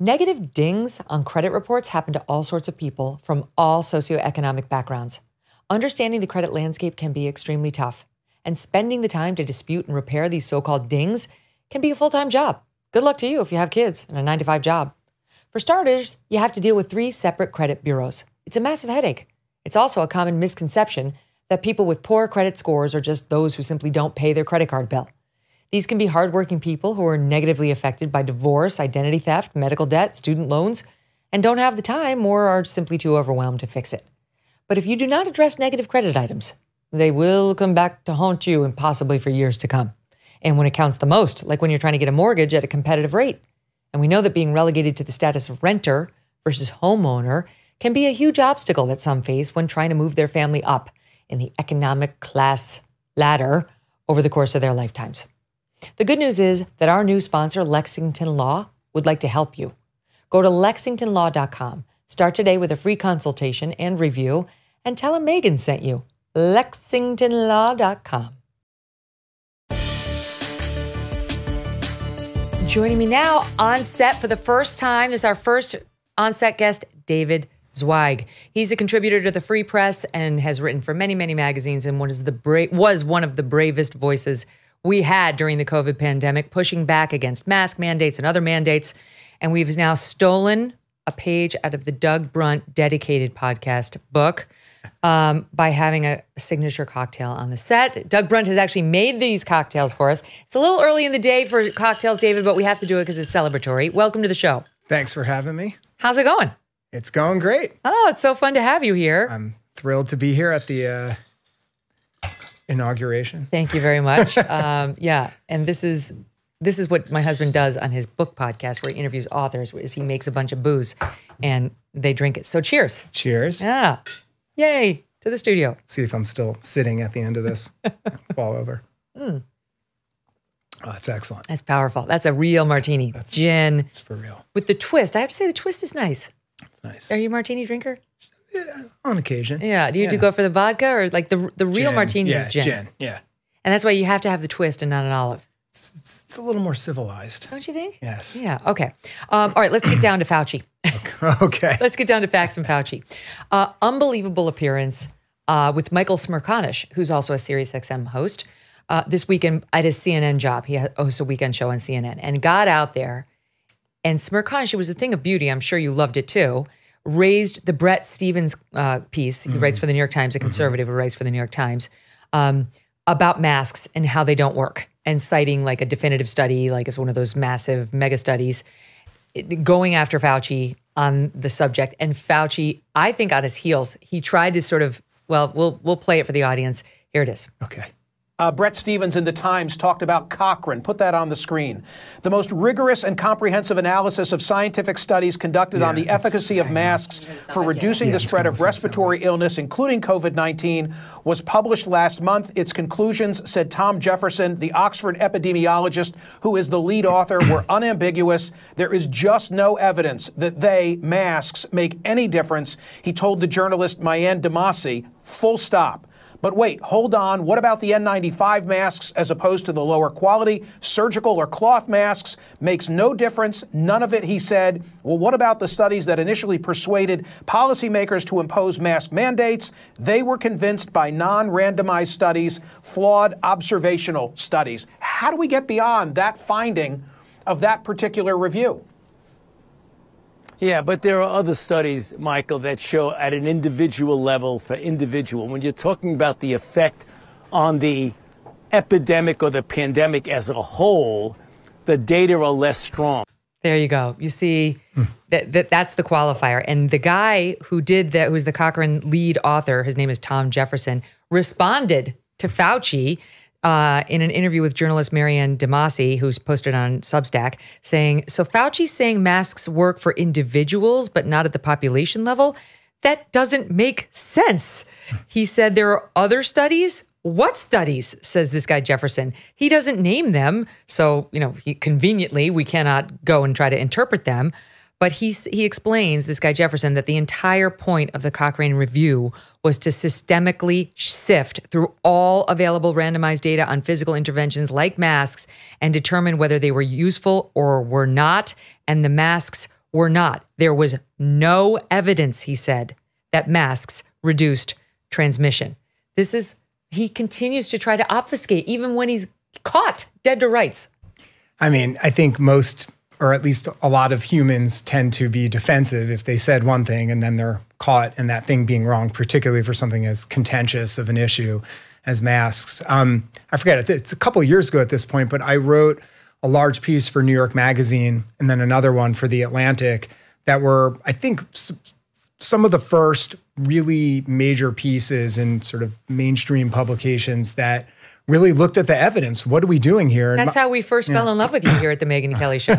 Negative dings on credit reports happen to all sorts of people from all socioeconomic backgrounds. Understanding the credit landscape can be extremely tough, and spending the time to dispute and repair these so called dings can be a full time job. Good luck to you if you have kids and a nine to five job. For starters, you have to deal with three separate credit bureaus. It's a massive headache. It's also a common misconception that people with poor credit scores are just those who simply don't pay their credit card bill. These can be hardworking people who are negatively affected by divorce, identity theft, medical debt, student loans, and don't have the time or are simply too overwhelmed to fix it. But if you do not address negative credit items, they will come back to haunt you and possibly for years to come. And when it counts the most, like when you're trying to get a mortgage at a competitive rate. And we know that being relegated to the status of renter versus homeowner can be a huge obstacle that some face when trying to move their family up in the economic class ladder over the course of their lifetimes. The good news is that our new sponsor, Lexington Law, would like to help you. Go to lexingtonlaw.com, start today with a free consultation and review, and tell them Megyn sent you. lexingtonlaw.com. Joining me now on set for the first time is our first on set guest, David Zweig. He's a contributor to the Free Press and has written for many, many magazines and was the bra- was one of the bravest voices we had during the COVID pandemic, pushing back against mask mandates and other mandates. And we've now stolen a page out of the Doug Brunt dedicated podcast book um, by having a signature cocktail on the set. Doug Brunt has actually made these cocktails for us. It's a little early in the day for cocktails, David, but we have to do it because it's celebratory. Welcome to the show. Thanks for having me. How's it going? It's going great. Oh, it's so fun to have you here. I'm thrilled to be here at the uh, inauguration. Thank you very much. um, yeah, and this is this is what my husband does on his book podcast, where he interviews authors. Is he makes a bunch of booze and they drink it. So cheers. Cheers. Yeah. Yay to the studio. See if I'm still sitting at the end of this. Fall over. Mm. Oh, that's excellent. That's powerful. That's a real martini. That's, Gin It's for real. with the twist. I have to say the twist is nice. It's nice. Are you a martini drinker? Yeah, On occasion. Yeah. Do you do go for the vodka or like the the real Gin. martini yeah, is gin. Yeah. and that's why you have to have the twist and not an olive. It's, it's a little more civilized. Don't you think? Yes. Yeah. Okay. Um, all right. Let's get down to Fauci. okay. Let's get down to facts and Fauci. Uh, unbelievable appearance uh, with Michael Smerconish, who's also a SiriusXM host. Uh, this weekend at his CNN job, he hosts a weekend show on CNN, and got out there. And Smerconish, it was a thing of beauty. I'm sure you loved it too. Raised the Bret Stephens uh, piece. He writes for the New York Times, a conservative who writes for the New York Times, um, about masks and how they don't work, and citing like a definitive study, like it's one of those massive mega studies going after Fauci on the subject. And Fauci, I think on his heels, he tried to sort of, well, we'll we'll play it for the audience. Here it is. Okay. Uh, Bret Stephens in the Times talked about Cochrane. Put that on the screen. The most rigorous and comprehensive analysis of scientific studies conducted on the efficacy of masks for reducing Yeah, the spread of respiratory illness, including COVID 19, was published last month. Its conclusions, said Tom Jefferson, the Oxford epidemiologist who is the lead author, were unambiguous. There is just no evidence that they, masks, make any difference, he told the journalist Maryanne Demasi, full stop. But wait, hold on. What about the N95 masks as opposed to the lower quality surgical or cloth masks? Makes no difference. None of it, he said. Well, what about the studies that initially persuaded policymakers to impose mask mandates? They were convinced by non randomized studies, flawed observational studies. How do we get beyond that finding of that particular review? Yeah, but there are other studies, Michael, that show at an individual level for individual. When you're talking about the effect on the epidemic or the pandemic as a whole, the data are less strong. There you go. You see hmm. that, that that's the qualifier. And the guy who did that, who's the Cochrane lead author, his name is Tom Jefferson, responded to Fauci uh, in an interview with journalist Maryanne Demasi, who's posted on Substack, saying, So Fauci's saying masks work for individuals, but not at the population level. That doesn't make sense. He said there are other studies. What studies? Says this guy Jefferson. He doesn't name them, so you know he, conveniently we cannot go and try to interpret them. But he he explains this guy Jefferson that the entire point of the Cochrane review was to systemically sift through all available randomized data on physical interventions like masks and determine whether they were useful or were not. And the masks were not. There was no evidence, he said, that masks reduced transmission. This is he continues to try to obfuscate even when he's caught dead to rights. I mean, I think most or at least a lot of humans tend to be defensive if they said one thing and then they're caught in that thing being wrong, particularly for something as contentious of an issue as masks. Um, I forget, it's a couple years ago at this point, but I wrote a large piece for New York Magazine and then another one for The Atlantic that were, I think, some of the first really major pieces in sort of mainstream publications that really looked at the evidence. What are we doing here? That's how we first yeah. fell in love with you here at the Megyn Kelly Show.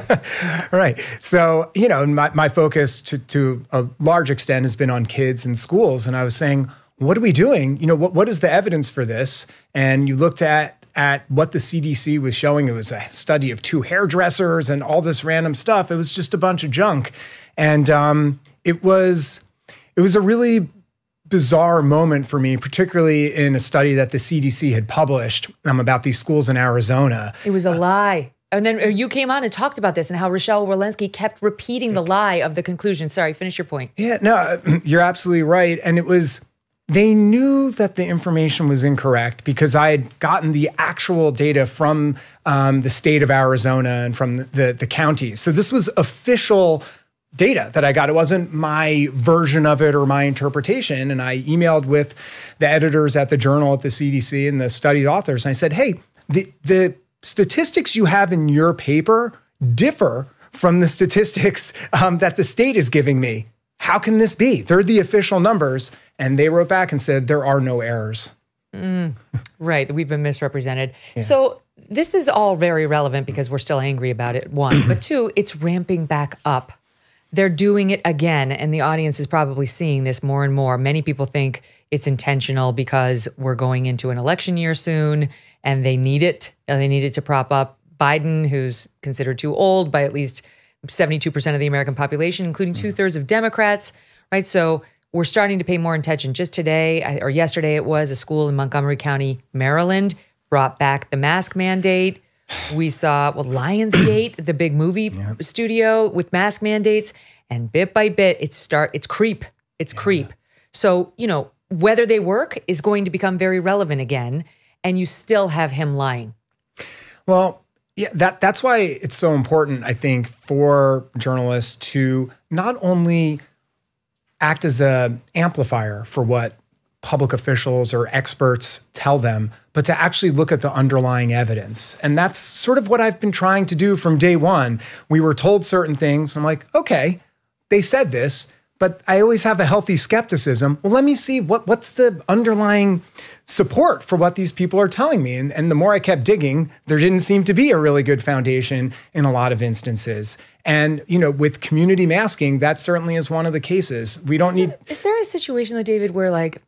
right. So, you know, my, my focus to, to a large extent has been on kids and schools. And I was saying, what are we doing? You know, what, what is the evidence for this? And you looked at at what the CDC was showing. It was a study of two hairdressers and all this random stuff. It was just a bunch of junk. And um, it was it was a really bizarre moment for me, particularly in a study that the CDC had published um, about these schools in Arizona. It was a lie. And then uh, you came on and talked about this and how Rochelle Walensky kept repeating the lie of the conclusion. Sorry, finish your point. Yeah, no, you're absolutely right. And it was, they knew that the information was incorrect because I had gotten the actual data from um, the state of Arizona and from the, the counties. So this was official data that I got. It wasn't my version of it or my interpretation. And I emailed with the editors at the journal at the CDC and the study authors. And I said, hey, the, the statistics you have in your paper differ from the statistics um, that the state is giving me. How can this be? They're the official numbers. And they wrote back and said, there are no errors. Mm, right. We've been misrepresented. Yeah. So this is all very relevant because we're still angry about it, one. but two, it's ramping back up they're doing it again and the audience is probably seeing this more and more. Many people think it's intentional because we're going into an election year soon and they need it and they need it to prop up. Biden who's considered too old by at least 72% of the american population including mm-hmm. two-thirds of democrats right? So we're starting to pay more attention. Just today or yesterday it was a school in montgomery county maryland brought back the mask mandate we saw well Lionsgate, the big movie yep. studio with mask mandates, and bit by bit, it's start it's creep. It's yeah. creep. So, you know, whether they work is going to become very relevant again, and you still have him lying. Well, yeah, that that's why it's so important, I think, for journalists to not only act as a amplifier for what public officials or experts tell them, but to actually look at the underlying evidence. And that's sort of what I've been trying to do from day one. We were told certain things. I'm like, okay, they said this, but I always have a healthy skepticism. Well, let me see what, what's the underlying support for what these people are telling me. And, and the more I kept digging, there didn't seem to be a really good foundation in a lot of instances. And, you know, with community masking, that certainly is one of the cases. We don't is need. There, is there a situation though, David, where like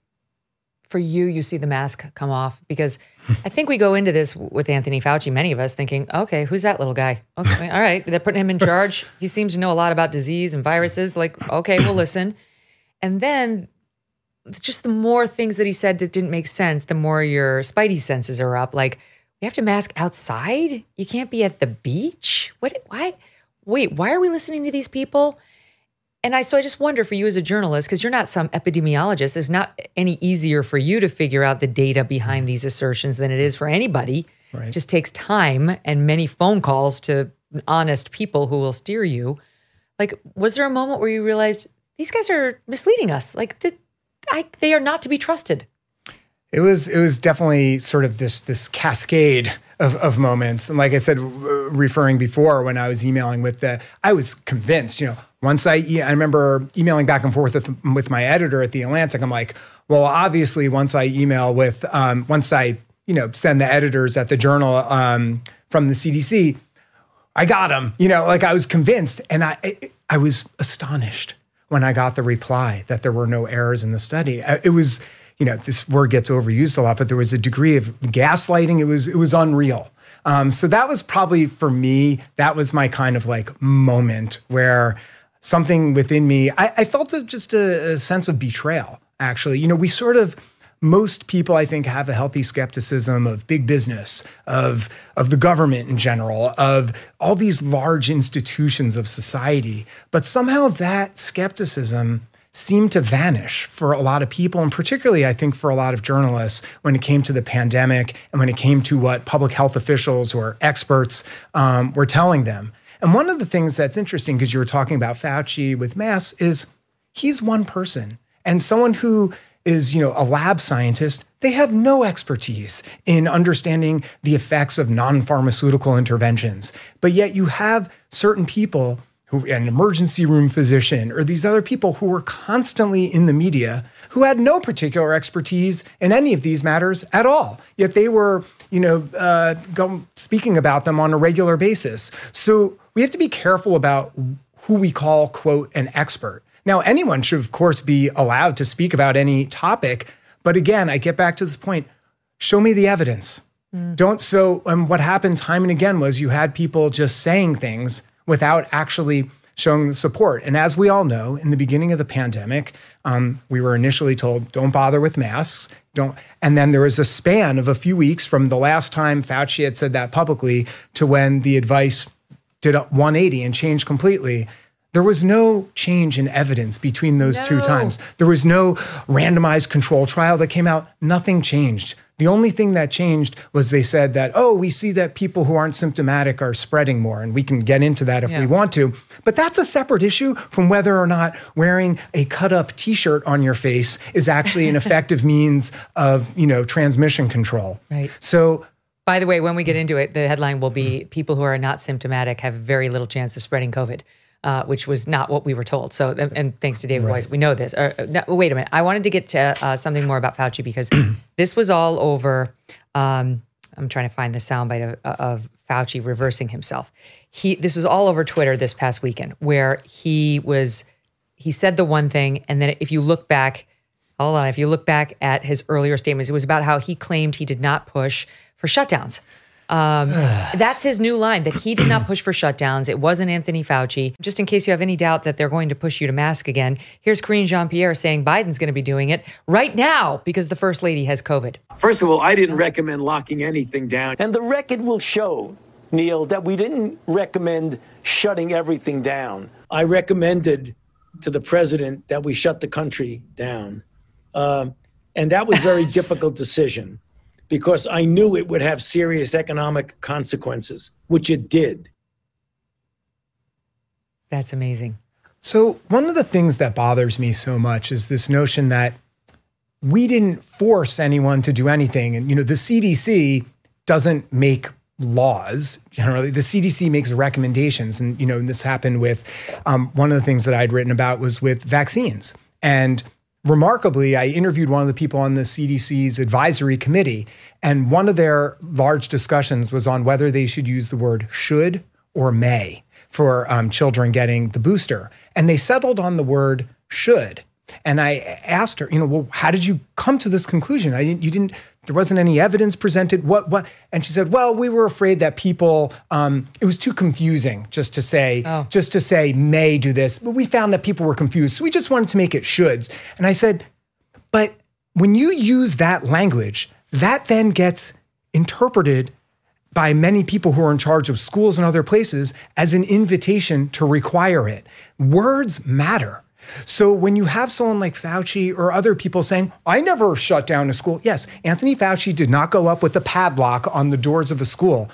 for you, you see the mask come off? Because I think we go into this with Anthony Fauci, many of us thinking, okay, who's that little guy? Okay, all right, they're putting him in charge. He seems to know a lot about disease and viruses. Like, okay, we'll listen. And then just the more things that he said that didn't make sense, the more your spidey senses are up. Like, we have to mask outside? You can't be at the beach? What? Why? Wait, why are we listening to these people? And I so I just wonder for you as a journalist, because you're not some epidemiologist, it's not any easier for you to figure out the data behind mm. these assertions than it is for anybody. Right. It just takes time and many phone calls to honest people who will steer you. Like, was there a moment where you realized these guys are misleading us? Like, the, I, they are not to be trusted. It was it was definitely sort of this this cascade of, of moments. And like I said, referring before when I was emailing with the, I was convinced, you know, once I, I remember emailing back and forth with, with my editor at the Atlantic, I'm like, well, obviously, once I email with, um, once I, you know, send the editors at the journal um, from the CDC, I got them. You know, like I was convinced, and I, I was astonished when I got the reply that there were no errors in the study. It was, you know, this word gets overused a lot, but there was a degree of gaslighting. It was, it was unreal. Um, so that was probably for me. That was my kind of like moment where something within me, I, I felt a, just a, a sense of betrayal, actually. You know, we sort of, most people i think have a healthy skepticism of big business of of the government in general of all these large institutions of society. But somehow that skepticism seemed to vanish for a lot of people and particularly i think for a lot of journalists when it came to the pandemic and when it came to what public health officials or experts um, were telling them And one of the things that's interesting, because you were talking about Fauci with masks, is he's one person and someone who is, you know, a lab scientist, they have no expertise in understanding the effects of non-pharmaceutical interventions. But yet you have certain people who an emergency room physician or these other people who were constantly in the media who had no particular expertise in any of these matters at all. Yet they were, you know, uh, speaking about them on a regular basis. So we have to be careful about who we call, quote, an expert. Now, anyone should, of course, be allowed to speak about any topic. But again, I get back to this point show me the evidence. Mm. Don't so. And what happened time and again was you had people just saying things without actually showing the support. And as we all know, in the beginning of the pandemic, um, we were initially told, don't bother with masks. Don't. And then there was a span of a few weeks from the last time Fauci had said that publicly to when the advice did a 180 and changed completely. There was no change in evidence between those no. two times. There was no randomized control trial that came out. Nothing changed. The only thing that changed was they said that, oh, we see that people who aren't symptomatic are spreading more, and we can get into that if yeah. we want to. But that's a separate issue from whether or not wearing a cut up t shirt on your face is actually an effective means of, you know, transmission control. Right. So by the way, when we get into it, the headline will be hmm. people who are not symptomatic have very little chance of spreading COVID uh, which was not what we were told. So, and, and thanks to David right. Weiss, we know this. Or, no, wait a minute. I wanted to get to uh, something more about Fauci because this was all over. Um, I'm trying to find the soundbite of, of Fauci reversing himself. He this was all over Twitter this past weekend, where he was he said the one thing, and then if you look back, hold on, if you look back at his earlier statements, it was about how he claimed he did not push for shutdowns. Um, that's his new line that he did not push for shutdowns. It wasn't Anthony Fauci. Just in case you have any doubt that they're going to push you to mask again, here's Karine Jean Pierre saying Biden's going to be doing it right now because the first lady has COVID. First of all, I didn't recommend locking anything down. And the record will show, Neil, that we didn't recommend shutting everything down. I recommended to the president that we shut the country down. Uh, and that was a very difficult decision because I knew it would have serious economic consequences, which it did. That's amazing. So, one of the things that bothers me so much is this notion that we didn't force anyone to do anything. And, you know, the CDC doesn't make laws generally the cdc makes recommendations and you know and this happened with um, one of the things that i'd written about was with vaccines and remarkably, I interviewed one of the people on the CDC's advisory committee, and one of their large discussions was on whether they should use the word should or may for um, children getting the booster. And they settled on the word should. And I asked her, you know, well, how did you come to this conclusion? I didn't, you didn't, there wasn't any evidence presented. What, what? And she said, well, we were afraid that people, um, it was too confusing just to say, oh. just to say may do this. But we found that people were confused. So we just wanted to make it shoulds. And I said, but when you use that language, that then gets interpreted by many people who are in charge of schools and other places as an invitation to require it. Words matter. So when you have someone like Fauci or other people saying, I never shut down a school, yes, Anthony Fauci did not go up with a padlock on the doors of a school.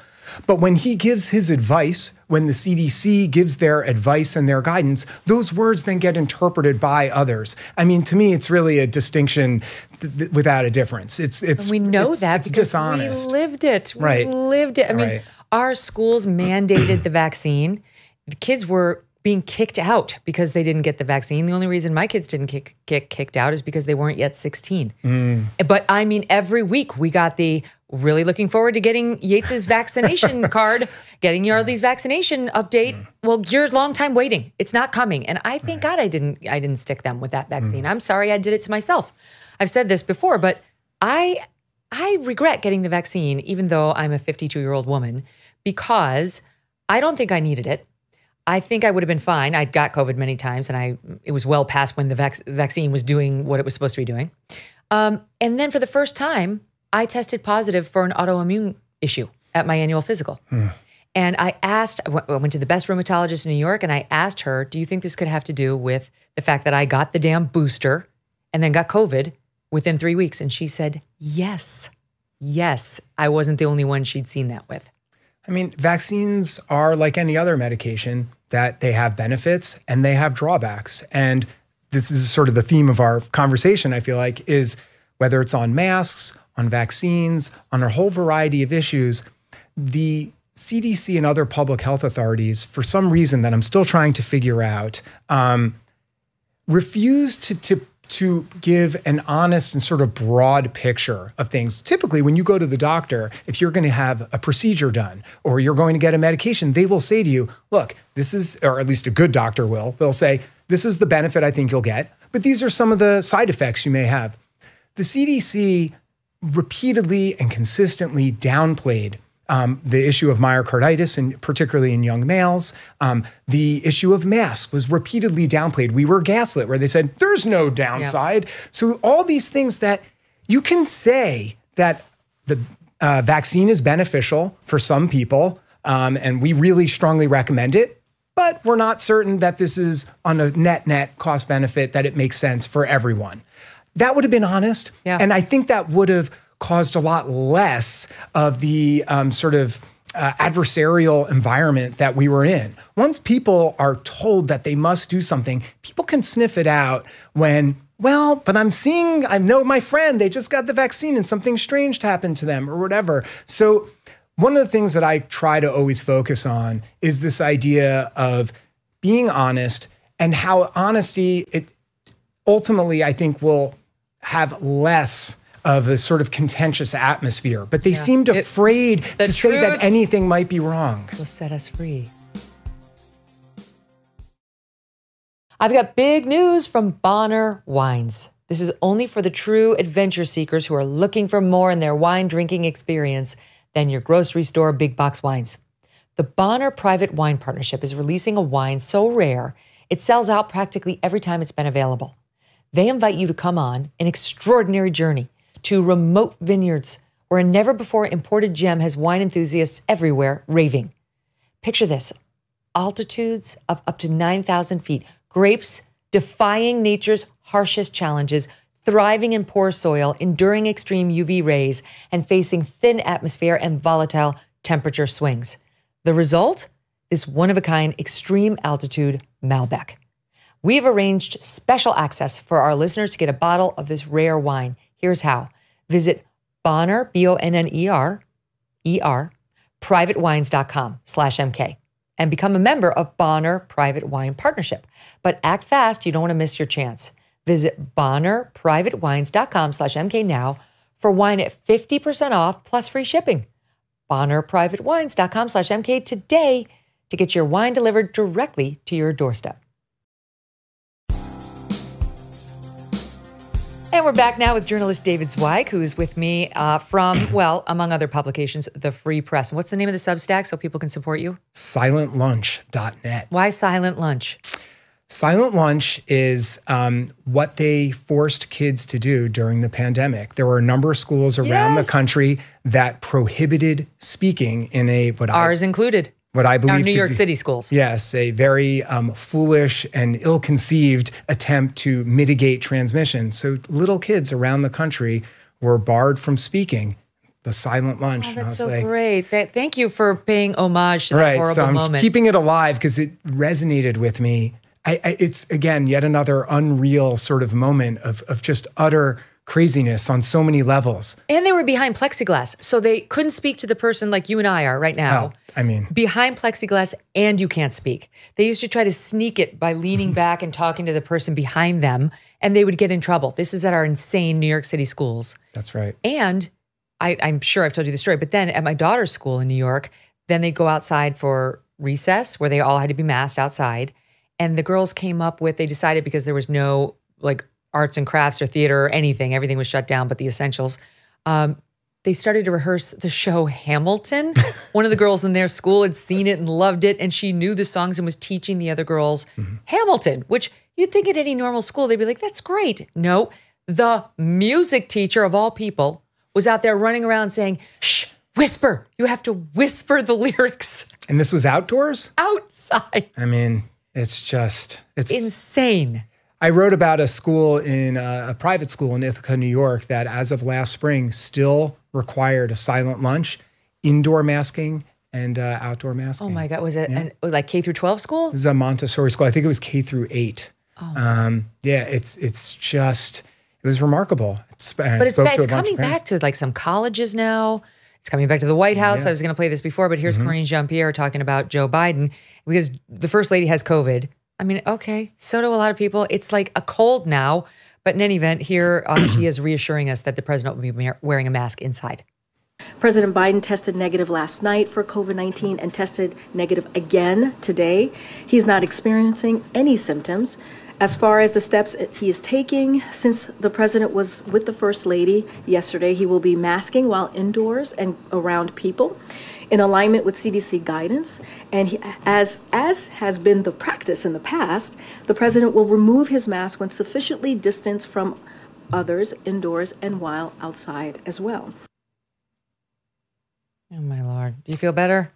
But when he gives his advice, when the CDC gives their advice and their guidance, those words then get interpreted by others. I mean, to me, it's really a distinction th- th- without a difference. It's it's we know it's, that it's because dishonest. we lived it. We right. lived it. I mean, right. our schools mandated the vaccine. The kids were being kicked out because they didn't get the vaccine. The only reason my kids didn't kick, get kicked out is because they weren't yet 16. Mm. But I mean, every week we got the really looking forward to getting Yates's vaccination card, getting Yardley's vaccination update. Mm. Well, you're a long time waiting. It's not coming. And I thank God I didn't I didn't stick them with that vaccine. Mm. I'm sorry I did it to myself. I've said this before, but I I regret getting the vaccine even though I'm a 52-year-old woman because I don't think I needed it. I think I would have been fine. I got COVID many times, and I it was well past when the vac- vaccine was doing what it was supposed to be doing. Um, and then for the first time, I tested positive for an autoimmune issue at my annual physical. Hmm. And I asked, I went to the best rheumatologist in New York, and I asked her, "Do you think this could have to do with the fact that I got the damn booster and then got COVID within three weeks?" And she said, "Yes, yes. I wasn't the only one she'd seen that with." I mean, vaccines are like any other medication that they have benefits and they have drawbacks. And this is sort of the theme of our conversation, I feel like, is whether it's on masks, on vaccines, on a whole variety of issues, the CDC and other public health authorities, for some reason that I'm still trying to figure out, um, refuse to, to to give an honest and sort of broad picture of things. Typically, when you go to the doctor, if you're going to have a procedure done or you're going to get a medication, they will say to you, look, this is, or at least a good doctor will, they'll say, this is the benefit I think you'll get, but these are some of the side effects you may have. The CDC repeatedly and consistently downplayed um, the issue of myocarditis, and particularly in young males. Um, the issue of masks was repeatedly downplayed. We were gaslit, where they said there's no downside. So all these things that you can say that the uh, vaccine is beneficial for some people, um, and we really strongly recommend it. But we're not certain that this is on a net net cost benefit that it makes sense for everyone. That would have been honest, Yeah. and I think that would have caused a lot less of the um, sort of uh, adversarial environment that we were in. Once people are told that they must do something, people can sniff it out when, well, but I'm seeing, I know my friend, they just got the vaccine and something strange happened to them or whatever. So, one of the things that I try to always focus on is this idea of being honest and how honesty, it ultimately, I think, will have less of a sort of contentious atmosphere, but they seemed afraid the to say that anything might be wrong. will set us free. I've got big news from Bonner Wines. This is only for the true adventure seekers who are looking for more in their wine drinking experience than your grocery store big box wines. The Bonner Private Wine Partnership is releasing a wine so rare it sells out practically every time it's been available. They invite you to come on an extraordinary journey to remote vineyards where a never before imported gem has wine enthusiasts everywhere raving. Picture this altitudes of up to 9,000 feet, grapes defying nature's harshest challenges, thriving in poor soil, enduring extreme UV rays, and facing thin atmosphere and volatile temperature swings. The result? This one of a kind extreme altitude Malbec. We've arranged special access for our listeners to get a bottle of this rare wine. Here's how. Visit Bonner, B-O-N-N-E-R, E-R, privatewines.com slash MK and become a member of Bonner Private Wine Partnership. But act fast, you don't want to miss your chance. Visit bonnerprivatewines.com slash MK now for wine at 50% off plus free shipping. bonnerprivatewines.com slash MK today to get your wine delivered directly to your doorstep. And we're back now with journalist David Zweig, who's with me uh, from, well, among other publications, The Free Press. What's the name of the Substack so people can support you? Silentlunch.net. Why Silent Lunch? Silent lunch is um, what they forced kids to do during the pandemic. There were a number of schools around Yes. the country that prohibited speaking in a what I Ours included. What I believe Our New York be- City schools. Yes, a very um, foolish and ill-conceived attempt to mitigate transmission. So little kids around the country were barred from speaking. The silent lunch. Oh, that's so like, great. Th- Thank you for paying homage to that right. horrible So I'm moment. keeping it alive because it resonated with me. I, I, it's again yet another unreal sort of moment of of just utter craziness on so many levels. and they were behind plexiglass, so they couldn't speak to the person like you and I are right now. Oh, I mean, behind plexiglass and you can't speak. They used to try to sneak it by leaning back and talking to the person behind them, and they would get in trouble. This is at our insane New York City schools. that's right. And I, I'm sure I've told you the story, but then at my daughter's school in New York, then they'd go outside for recess where they all had to be masked outside. And the girls came up with, they decided because there was no like arts and crafts or theater or anything, everything was shut down but the essentials. Um, they started to rehearse the show Hamilton. One of the girls in their school had seen it and loved it, and she knew the songs and was teaching the other girls Hamilton, which you'd think at any normal school they'd be like, that's great. No, the music teacher of all people was out there running around saying, shh, whisper. You have to whisper the lyrics And this was outdoors. outside. I mean, it's just it's Insane. I wrote about a school in uh, a private school in Ithaca, New York, that as of last spring still required a silent lunch, indoor masking, and uh, outdoor masking. Oh my God. Was it an, like K through 12 school? This is a Montessori school. I think it was K through eight. Oh. Um, yeah, it's it's just it was remarkable. It's, But it's, it's coming back to like some colleges now. It's coming back to the White House. I was going to play this before, but here's Karine Jean Pierre talking about Joe Biden because the first lady has COVID. I mean, okay, so do a lot of people. It's like a cold now. But in any event, here uh, she is reassuring us that the president will be wearing a mask inside. President Biden tested negative last night for COVID 19 and tested negative again today. He's not experiencing any symptoms. As far as the steps he is taking, since the president was with the First Lady yesterday, he will be masking while indoors and around people in alignment with CDC guidance. And he, as, as has been the practice in the past, the president will remove his mask when sufficiently distanced from others indoors and while outside as well. Oh my lord, do you feel better?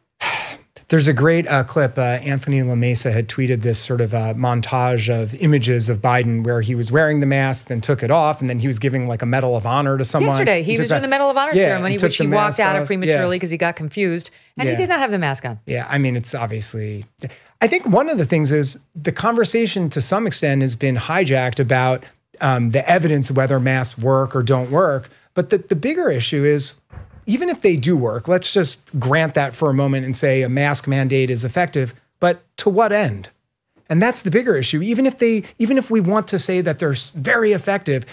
There's a great uh, clip. Uh, Anthony LaMesa had tweeted this sort of uh, montage of images of Biden where he was wearing the mask, then took it off, and then he was giving like a Medal of Honor to someone. Yesterday, he took was doing the Medal of Honor Yeah, ceremony, which he walked out of prematurely Yeah. because he got confused, and he did not have the mask on. Yeah, I mean, it's obviously. I think one of the things is the conversation to some extent has been hijacked about um, the evidence whether masks work or don't work. But the, the bigger issue is even if they do work, let's just grant that for a moment and say a mask mandate is effective, but to what end? And that's the bigger issue. Even if they, even if we want to say that they're very effective,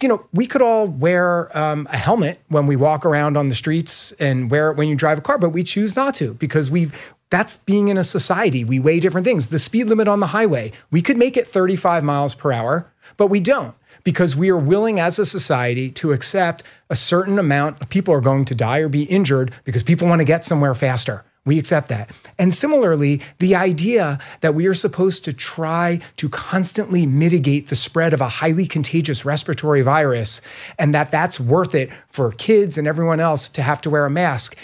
you know, we could all wear um, a helmet when we walk around on the streets and wear it when you drive a car, but we choose not to because we that's being in a society. We weigh different things. The speed limit on the highway, we could make it 35 miles per hour, but we don't because we are willing as a society to accept a certain amount of people are going to die or be injured because people want to get somewhere faster. We accept that. And similarly, the idea that we are supposed to try to constantly mitigate the spread of a highly contagious respiratory virus and that that's worth it for kids and everyone else to have to wear a mask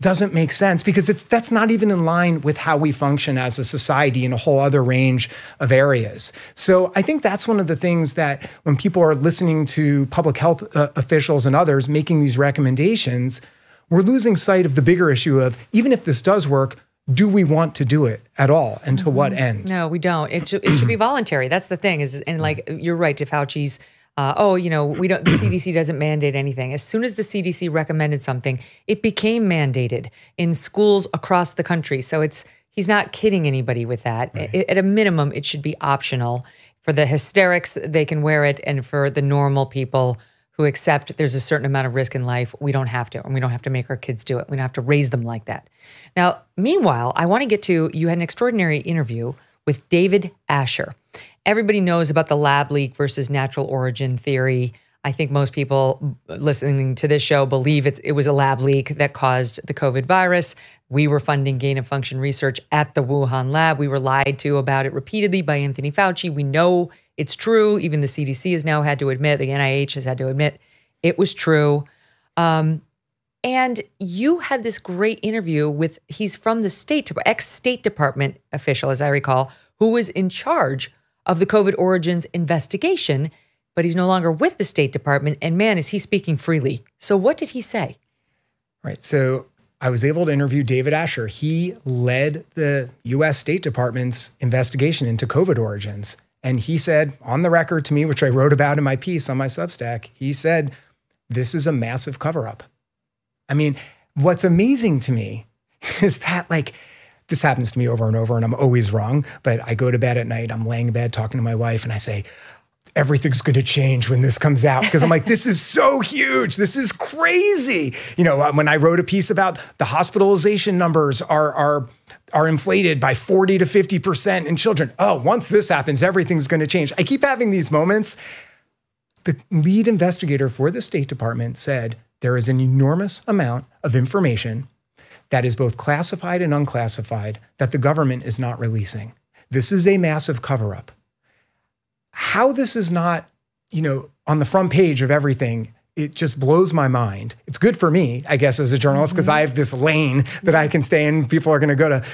doesn't make sense because it's that's not even in line with how we function as a society in a whole other range of areas. So I think that's one of the things that when people are listening to public health uh, officials and others making these recommendations, we're losing sight of the bigger issue of even if this does work, do we want to do it at all and to what end? No, we don't. It should, it should be voluntary. That's the thing. Is and like you're right to Fauci's. Uh, oh, you know, we don't. The CDC doesn't mandate anything. As soon as the CDC recommended something, it became mandated in schools across the country. So it's he's not kidding anybody with that. I- at a minimum, it should be optional for the hysterics. They can wear it, and for the normal people who accept there's a certain amount of risk in life, we don't have to, and we don't have to make our kids do it. We don't have to raise them like that. Now, meanwhile, I want to get to you had an extraordinary interview with David Asher. Everybody knows about the lab leak versus natural origin theory. I think most people listening to this show believe it's, it was a lab leak that caused the COVID virus. We were funding gain of function research at the Wuhan lab. We were lied to about it repeatedly by Anthony Fauci. We know it's true. Even the CDC has now had to admit, the NIH has had to admit it was true. Um, and you had this great interview with, he's from the State, ex State Department official, as I recall, who was in charge of the COVID origins investigation, but he's no longer with the State Department. And man, is he speaking freely. So, what did he say? Right. So I was able to interview David Asher. He led the US State Department's investigation into COVID origins. And he said on the record to me, which I wrote about in my piece on my Substack, he said, This is a massive cover up. I mean, what's amazing to me is that, like, this happens to me over and over, and I'm always wrong. But I go to bed at night, I'm laying in bed talking to my wife, and I say, everything's going to change when this comes out because I'm like, this is so huge. This is crazy. You know, uh, when I wrote a piece about the hospitalization numbers are are are inflated by 40 to 50% in children. Oh, once this happens, everything's going to change. I keep having these moments. The lead investigator for the State Department said there is an enormous amount of information that is both classified and unclassified that the government is not releasing. This is a massive cover up how this is not, you know, on the front page of everything, it just blows my mind. It's good for me, I guess, as a journalist, because I have this lane that I can stay in. People are going to go to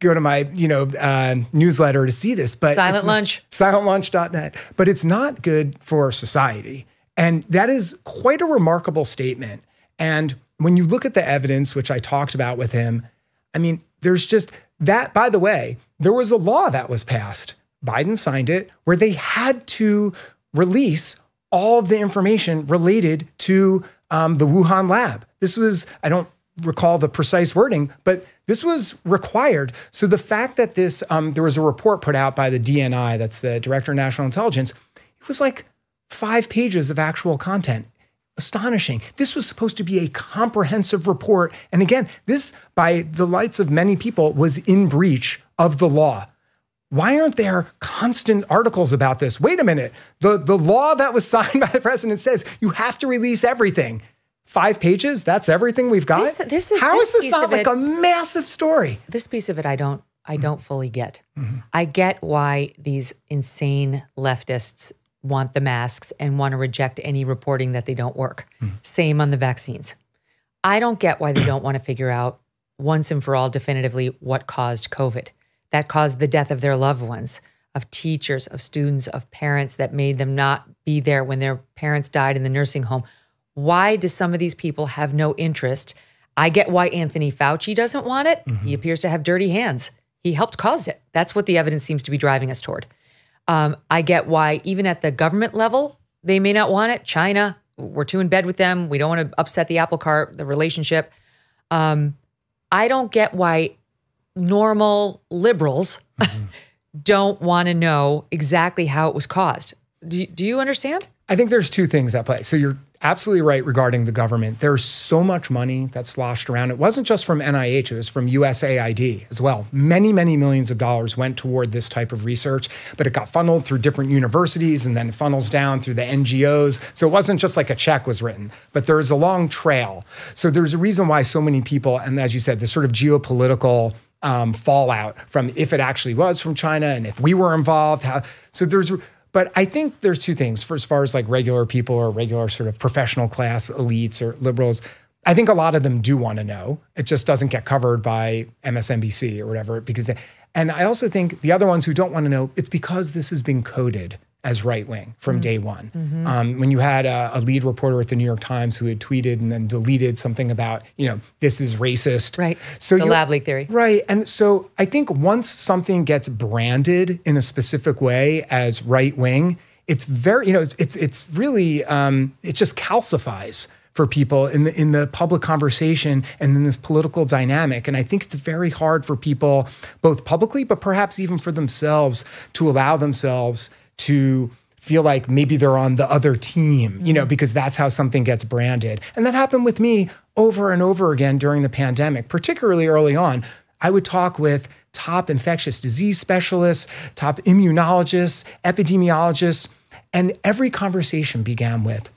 go to my, you know, uh, newsletter to see this. But Silent it's- lunch. silentlunch.net. But it's not good for society. And that is quite a remarkable statement. And when you look at the evidence, which I talked about with him, I mean, there's just that, by the way, there was a law that was passed. Biden signed it where they had to release all of the information related to um, the Wuhan lab. This was, I don't recall the precise wording, but this was required. So the fact that this, um, there was a report put out by the DNI, that's the Director of National Intelligence, it was like five pages of actual content. Astonishing. This was supposed to be a comprehensive report. And again, this, by the lights of many people, was in breach of the law. Why aren't there constant articles about this? Wait a minute. The, the law that was signed by the president says you have to release everything. Five pages? That's everything we've got? This- this is- How this is this not like it- a massive story? this piece of it I don't I don't fully get. Mm-hmm. I get why these insane leftists want the masks and want to reject any reporting that they don't work. Mm-hmm. Same on the vaccines. I don't get why they don't want to figure out once and for all definitively what caused COVID. That caused the death of their loved ones, of teachers, of students, of parents that made them not be there when their parents died in the nursing home. Why do some of these people have no interest? I get why Anthony Fauci doesn't want it. He appears to have dirty hands. He helped cause it. That's what the evidence seems to be driving us toward. Um, I get why, even at the government level, they may not want it. China, we're too in bed with them. We don't want to upset the apple cart, the relationship. Um, I don't get why normal liberals don't want to know exactly how it was caused. Do, do you understand? I think there's two things at play. So you're absolutely right regarding the government. There's so much money that's sloshed around. It wasn't just from NIH, it was from USAID as well. Many, many millions of dollars went toward this type of research, but it got funneled through different universities and then funnels down through the NGOs. So it wasn't just like a check was written, but there's a long trail. So there's a reason why so many people, and as you said, this sort of geopolitical um, fallout from if it actually was from China and if we were involved. How, so there's, but I think there's two things for as far as like regular people or regular sort of professional class elites or liberals. I think a lot of them do want to know. It just doesn't get covered by MSNBC or whatever because they, and I also think the other ones who don't want to know, it's because this has been coded as right wing from day one. Um, when you had a, a lead reporter at the New York Times who had tweeted and then deleted something about, you know, this is racist. Right. So The lab leak theory. Right. And so I think once something gets branded in a specific way as right wing, it's very, you know, it's it's really um, it just calcifies for people in the in the public conversation and in this political dynamic. And I think it's very hard for people, both publicly, but perhaps even for themselves, to allow themselves to feel like maybe they're on the other team, you know, mm-hmm. because that's how something gets branded. And that happened with me over and over again during the pandemic, particularly early on. I would talk with top infectious disease specialists, top immunologists, epidemiologists, and every conversation began with,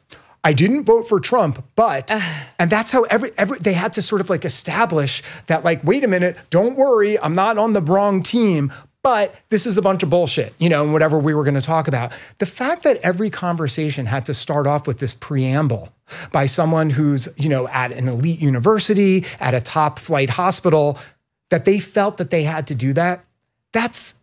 I didn't vote for Trump, but, and that's how every, every, they had to sort of like establish that, like, wait a minute, don't worry, I'm not on the wrong team, but this is a bunch of bullshit, you know, and whatever we were going to talk about. The fact that every conversation had to start off with this preamble by someone who's, you know, at an elite university, at a top flight hospital, that they felt that they had to do that, that's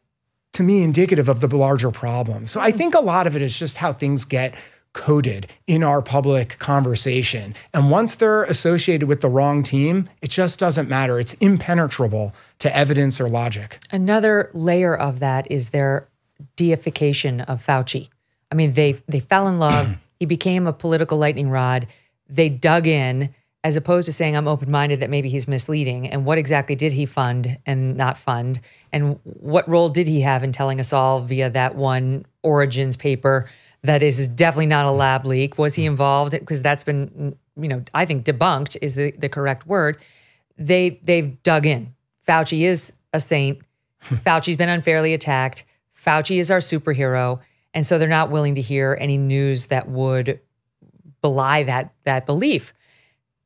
to me indicative of the larger problem. So I think a lot of it is just how things get coded in our public conversation. And once they're associated with the wrong team, it just doesn't matter. It's impenetrable to evidence or logic. Another layer of that is their deification of Fauci. I mean, they they fell in love. he became a political lightning rod. They dug in as opposed to saying I'm open-minded that maybe he's misleading and what exactly did he fund and not fund and what role did he have in telling us all via that one origins paper that is definitely not a lab leak was he involved because that's been you know I think debunked is the, the correct word they they've dug in Fauci is a saint Fauci's been unfairly attacked. Fauci is our superhero. And so they're not willing to hear any news that would belie that that belief.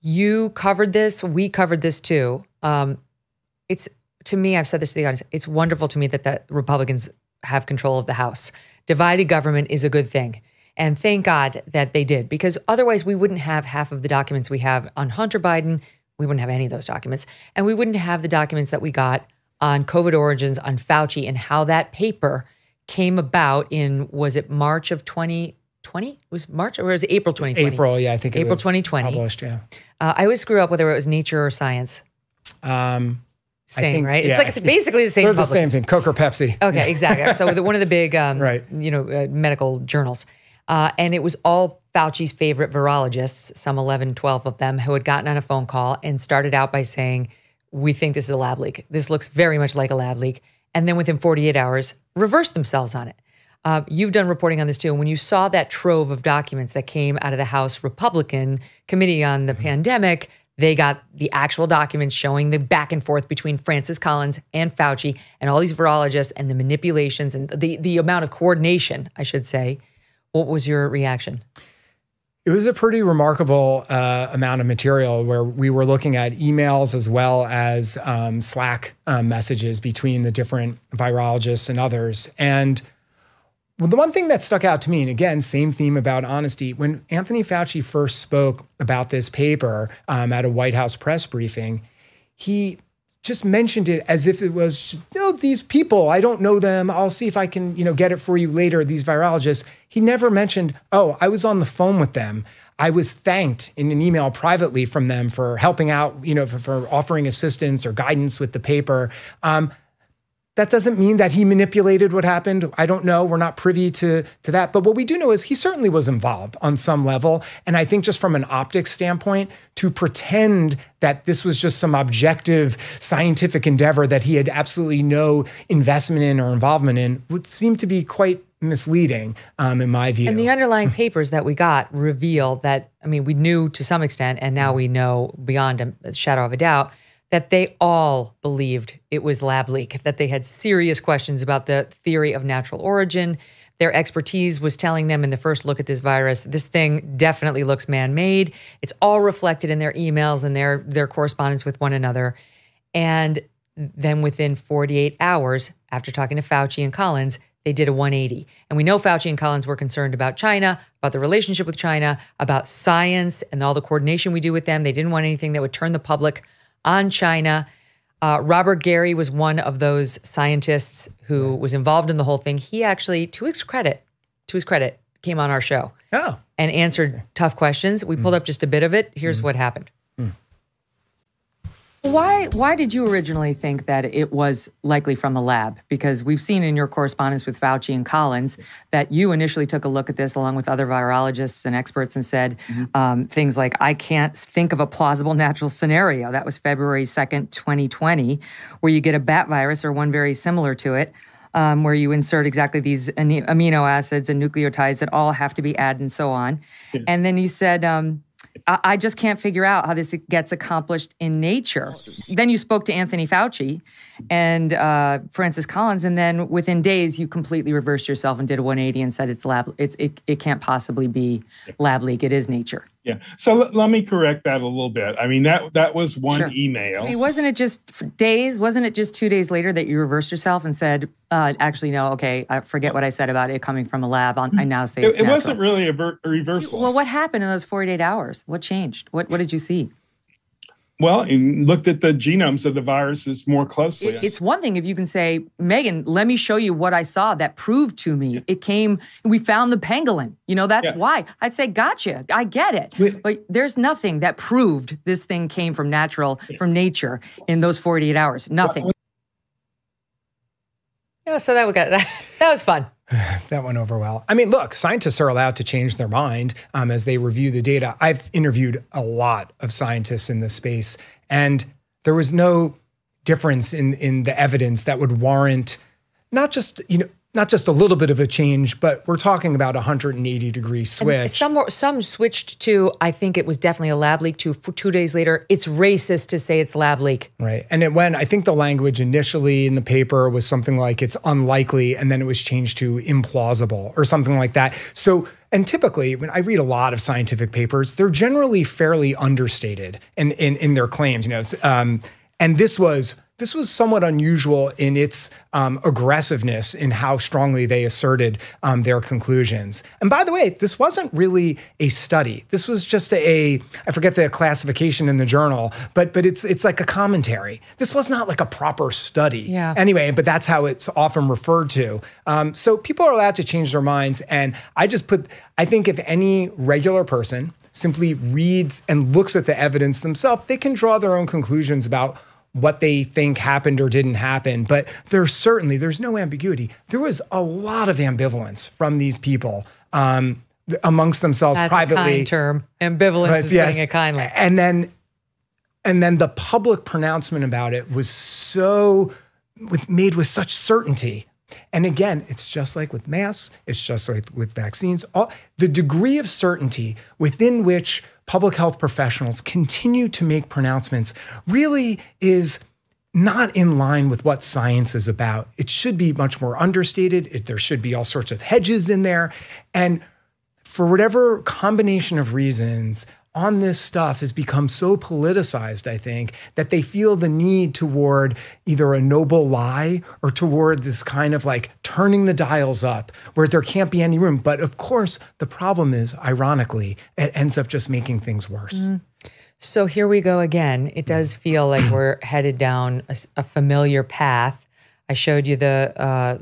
You covered this, we covered this too. Um, it's to me, I've said this to the audience, it's wonderful to me that the Republicans have control of the House. Divided government is a good thing. And thank God that they did, because otherwise we wouldn't have half of the documents we have on Hunter Biden. We wouldn't have any of those documents. And we wouldn't have the documents that we got on COVID origins, on Fauci, and how that paper came about in, was it March of 2020? It was March or was it April 2020? April, yeah, I think it April was 2020. published, yeah. Uh, I always screw up whether it was nature or science. Um, thing, think- right? yeah. It's like it's basically the same. They're the publication. same thing, Coke or Pepsi. Okay, exactly. So the, one of the big, um, Right. you know, uh, medical journals. Uh, and it was all Fauci's favorite virologists, some 11, 12 of them, who had gotten on a phone call and started out by saying, We think this is a lab leak. This looks very much like a lab leak. And then within 48 hours, reversed themselves on it. Uh, you've done reporting on this too. And when you saw that trove of documents that came out of the House Republican Committee on the Pandemic, they got the actual documents showing the back and forth between Francis Collins and Fauci and all these virologists and the manipulations and the, the amount of coordination, I should say. What was your reaction? It was a pretty remarkable uh, amount of material where we were looking at emails as well as um, Slack um, messages between the different virologists and others. And well, the one thing that stuck out to me, and again, same theme about honesty, when Anthony Fauci first spoke about this paper um, at a White House press briefing, he just mentioned it as if it was just, you know, these people, I don't know them. I'll see if I can, you know, get it for you later, these virologists. He never mentioned, oh, I was on the phone with them. I was thanked in an email privately from them for helping out, you know, for, for offering assistance or guidance with the paper. Um, that doesn't mean that he manipulated what happened. I don't know. We're not privy to, to that. But what we do know is he certainly was involved on some level. And I think just from an optics standpoint, to pretend that this was just some objective scientific endeavor that he had absolutely no investment in or involvement in would seem to be quite misleading, um, in my view. And the underlying papers that we got reveal that, I mean, we knew to some extent, and now we know beyond a shadow of a doubt, that they all believed it was lab leak, that they had serious questions about the theory of natural origin. Their expertise was telling them in the first look at this virus, this thing definitely looks man-made. It's all reflected in their emails and their their correspondence with one another. And then within 48 hours, after talking to Fauci and Collins, they did a 180. And we know Fauci and Collins were concerned about China, about the relationship with China, about science and all the coordination we do with them. They didn't want anything that would turn the public on China. Uh, Robert Garry was one of those scientists who was involved in the whole thing. He actually, to his credit, to his credit, came on our show oh, and answered tough questions. We pulled hmm. up just a bit of it. Here's hmm. what happened. Hmm. Why why did you originally think that it was likely from a lab? Because we've seen in your correspondence with Fauci and Collins that you initially took a look at this along with other virologists and experts and said um, things like, "I can't think of a plausible natural scenario." That was February second, twenty twenty, where you get a bat virus or one very similar to it. Um, where you insert exactly these amino acids and nucleotides that all have to be added and so on. And then you said, um, I, I just can't figure out how this gets accomplished in nature. Then you spoke to Anthony Fauci and uh, Francis Collins, and then within days you completely reversed yourself and did a 180 and said it's lab. It's it, it can't possibly be lab leak. It is nature. Yeah. So l- let me correct that a little bit. I mean that that was one Sure. email. I mean, wasn't it just days? Wasn't it just two days later that you reversed yourself and said, uh, "Actually, no. Okay, I forget what I said about it coming from a lab. I now say It, it natural." wasn't really a, ver- a reversal. Well, what happened in those 48 hours? What changed? What What did you see? Well, you looked at the genomes of the viruses more closely. It- it's one thing if you can say, Megyn, let me show you what I saw that proved to me. It came, we found the pangolin. You know, that's Yeah. why. I'd say, gotcha. I get it. but there's nothing that proved this thing came from natural, from nature in those 48 hours. Nothing. Yeah, so that, we got, that, that was fun. that went over well. I mean, look, scientists are allowed to change their mind um, as they review the data. I've interviewed a lot of scientists in this space, and there was no difference in in the evidence that would warrant not just you know not just a little bit of a change, but we're talking about a 180 degree And switch. Some were, some switched to. I think it was definitely a lab leak. To two days later, it's racist to say it's lab leak. Right. And it went, I think the language initially in the paper was something like it's unlikely, and then it was changed to implausible or something like that. So, and typically, when I read a lot of scientific papers, they're generally fairly understated in, in, in their claims. You know, um, and this was this was somewhat unusual in its um, aggressiveness in how strongly they asserted um, their conclusions. And by the way, this wasn't really a study. This was just a I forget the classification in the journal, but but it's it's like a commentary. This was not like a proper study. Yeah. Anyway, but that's how it's often referred to. Um, so people are allowed to change their minds, and I just put I think if any regular person simply reads and looks at the evidence themselves, they can draw their own conclusions about what they think happened or didn't happen. But there's certainly there's no ambiguity. There was a lot of ambivalence from these people. Um, amongst themselves That's privately. a kind term. Ambivalence But is yes. putting it kindly. And then and then the public pronouncement about it was so with made with such certainty. And again, it's just like with masks, it's just like with vaccines. All, the degree of certainty within which public health professionals continue to make pronouncements really is not in line with what science is about. It should be much more understated. It, there should be all sorts of hedges in there. And for whatever combination of reasons, on this stuff has become so politicized, I think, that they feel the need toward either a noble lie or toward this kind of like turning the dials up where there can't be any room. But of course, the problem is, ironically, it ends up just making things worse. So here we go again. It does feel like we're headed down a familiar path. I showed you the uh,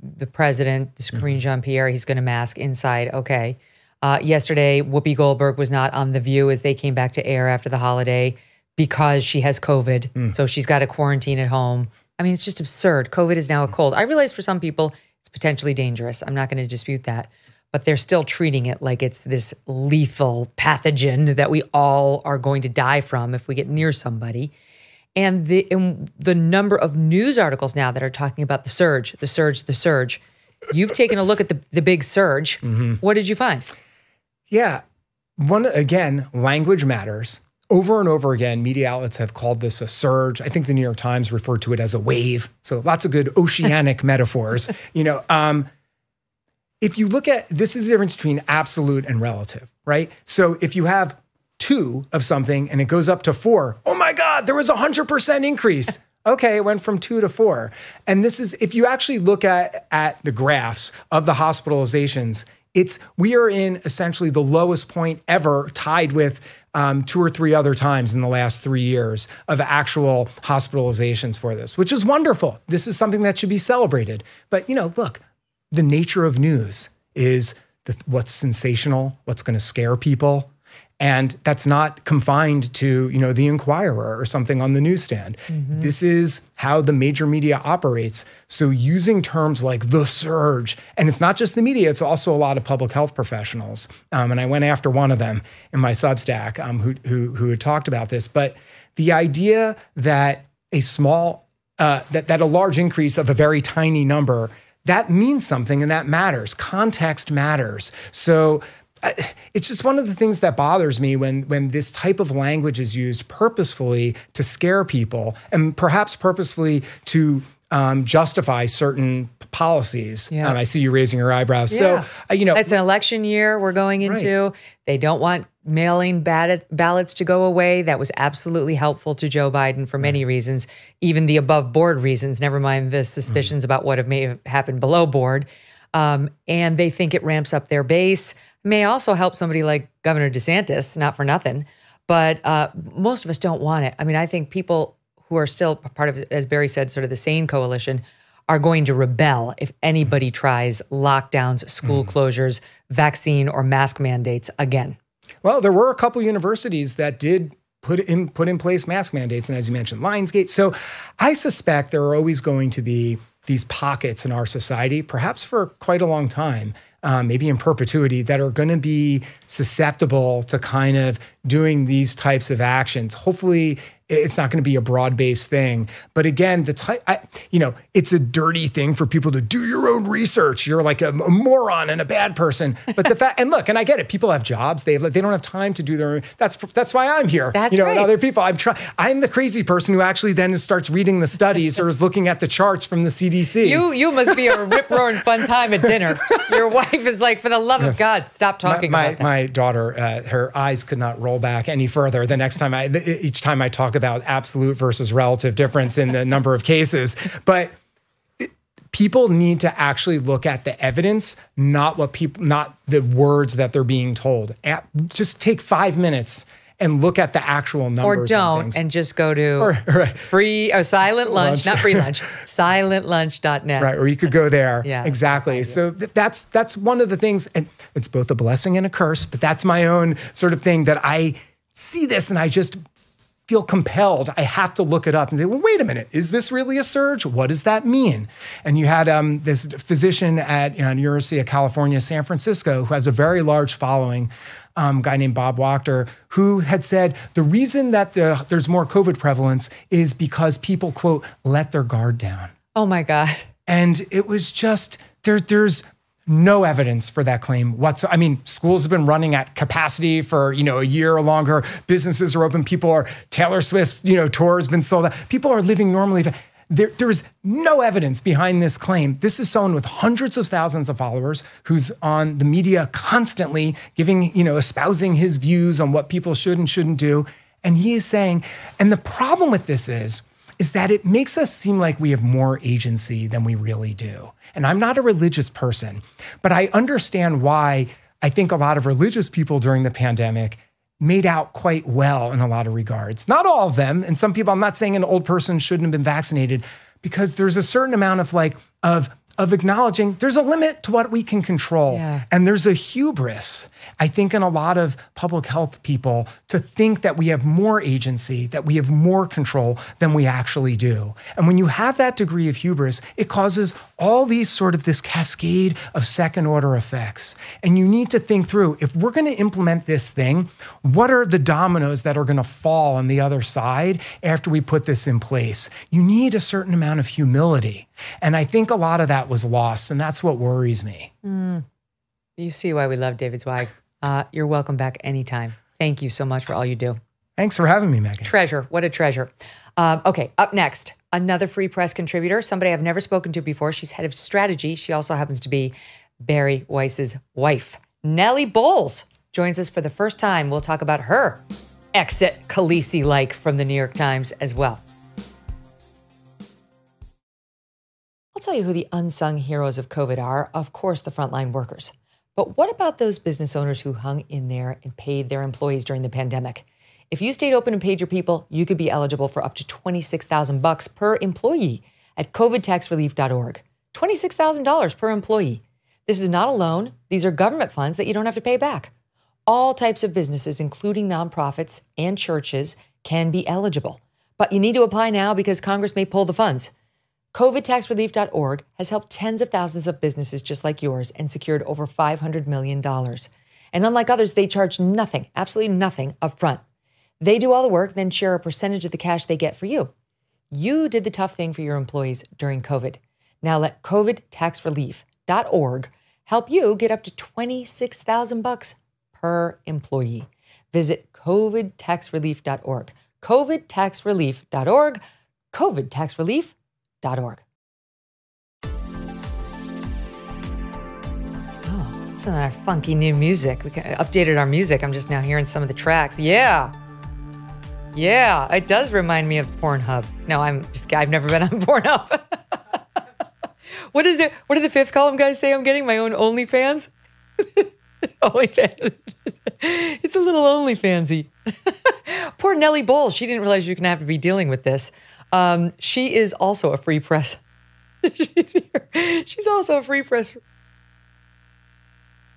the president, this Karine Jean Pierre. He's going to mask inside. Okay. Uh, yesterday, Whoopi Goldberg was not on The View as they came back to air after the holiday because she has COVID. So she's got to quarantine at home. I mean, it's just absurd. COVID is now a cold. I realize for some people it's potentially dangerous. I'm not going to dispute that. But they're still treating it like it's this lethal pathogen that we all are going to die from if we get near somebody. And the and the number of news articles now that are talking about the surge, the surge, the surge. You've taken a look at the, the big surge. What did you find? Yeah. One again, language matters. Over and over again, media outlets have called this a surge. I think the New York Times referred to it as a wave. So lots of good oceanic metaphors. You know, um, if you look at this is the difference between absolute and relative, right? So if you have two of something and it goes up to four, oh my God, there was a hundred percent increase. Okay, it went from two to four. And this is if you actually look at at the graphs of the hospitalizations, it's we are in essentially the lowest point ever, tied with um, two or three other times in the last three years of actual hospitalizations for this, which is wonderful. This is something that should be celebrated. But you know, look, the nature of news is the, what's sensational, what's going to scare people. And that's not confined to, you know, the Enquirer or something on the newsstand. This is how the major media operates. So using terms like the surge, and it's not just the media, it's also a lot of public health professionals. Um, and I went after one of them in my Substack um, who, who, who had talked about this. But the idea that a small, uh, that, that a large increase of a very tiny number that means something and that matters. Context matters. So it's just one of the things that bothers me when when this type of language is used purposefully to scare people and perhaps purposefully to um, justify certain policies. Yeah. Um, I see you raising your eyebrows. Yeah. So uh, you know, it's an election year we're going into. They don't want mailing ballot, ballots to go away. That was absolutely helpful to Joe Biden for many reasons, even the above board reasons, never mind the suspicions about what may have happened below board. Um, and they think it ramps up their base. May also help somebody like Governor DeSantis, not for nothing. But uh, most of us don't want it. I mean, I think people who are still part of, as Bari said, sort of the sane coalition, are going to rebel if anybody tries lockdowns, school closures, vaccine or mask mandates again. Well, there were a couple universities that did put in put in place mask mandates, and as you mentioned, Lionsgate. So I suspect there are always going to be these pockets in our society, perhaps for quite a long time, um, maybe in perpetuity, that are going to be susceptible to kind of doing these types of actions. Hopefully, it's not going to be a broad-based thing. But again, the type, I, you know, it's a dirty thing for people to do your own research. You're like a, a moron and a bad person. But the fact, and look, and I get it. People have jobs. They have, they don't have time to do their. own. That's that's why I'm here. That's you know, and other people. I'm trying. I'm the crazy person who actually then starts reading the studies or is looking at the charts from the CDC. You you must be a rip roaring fun time at dinner. Your wife is like, for the love of God, stop talking my, about that. my daughter, uh, her eyes could not roll back any further. The next time I, each time I talk about absolute versus relative difference in the number of cases, but people need to actually look at the evidence, not what people, not the words that they're being told. At, just take five minutes and look at the actual numbers. or don't and, and, just go to Or- right. free or silent lunch, Lunch. not free lunch, silentlunch.net. Right, or you could go there. Yeah. exactly. So th- that's that's one of the things, and it's both a blessing and a curse. But that's my own sort of thing that I see this, and I just feel compelled. I have to look it up and say, well, wait a minute, is this really a surge? What does that mean? And you had um, this physician at uh, University of California, San Francisco, who has a very large following. Um, guy named Bob Wachter, who had said the reason that the, there's more COVID prevalence is because people, quote, let their guard down. Oh my God. And it was just, there, there's no evidence for that claim whatsoever. I mean, schools have been running at capacity for you know a year or longer. Businesses are open. People are Taylor Swift's you know tour has been sold out. People are living normally. There, there is no evidence behind this claim. This is someone with hundreds of thousands of followers who's on the media constantly giving, you know, espousing his views on what people should and shouldn't do. And he is saying, and the problem with this is, is that it makes us seem like we have more agency than we really do. And I'm not a religious person, but I understand why I think a lot of religious people during the pandemic made out quite well in a lot of regards. Not all of them. And some people, I'm not saying an old person shouldn't have been vaccinated because there's a certain amount of like, of of acknowledging there's a limit to what we can control. Yeah. And there's a hubris, I think, in a lot of public health people to think that we have more agency, that we have more control than we actually do. And when you have that degree of hubris, it causes all these sort of this cascade of second order effects. And you need to think through if we're going to implement this thing, what are the dominoes that are going to fall on the other side after we put this in place? You need a certain amount of humility. And I think a lot of that was lost. And that's what worries me. Mm. You see why we love David Zweig. Uh, you're welcome back anytime. Thank you so much for all you do. Thanks for having me, Megyn. Treasure. What a treasure. Um, okay, up next, another Free Press contributor, somebody I've never spoken to before. She's head of strategy. She also happens to be Bari Weiss's wife. Nellie Bowles joins us for the first time. We'll talk about her exit Khaleesi like from the New York Times as well. I'll tell you who the unsung heroes of COVID are. Of course, the frontline workers. But what about those business owners who hung in there and paid their employees during the pandemic? If you stayed open and paid your people, you could be eligible for up to 26,000 bucks per employee at covidtaxrelief.org. $26,000 per employee. This is not a loan. These are government funds that you don't have to pay back. All types of businesses, including nonprofits and churches, can be eligible. But you need to apply now because Congress may pull the funds. COVIDtaxrelief.org has helped tens of thousands of businesses just like yours and secured over $500 million. And unlike others, they charge nothing, absolutely nothing up front. They do all the work, then share a percentage of the cash they get for you. You did the tough thing for your employees during COVID. Now let covidtaxrelief.org help you get up to 26,000 bucks per employee. Visit covidtaxrelief.org. covidtaxrelief.org. covidtaxrelief.org org. Oh, some of that funky new music. We updated our music. I'm just now hearing some of the tracks. Yeah. Yeah, it does remind me of Pornhub. No, I'm just I've never been on Pornhub. what is it? What did the fifth column guys say? I'm getting my own OnlyFans. OnlyFans. it's a little OnlyFansy. Poor Nellie Bowles. She didn't realize you can have to be dealing with this. Um, she is also a free press. She's here. She's also a free press.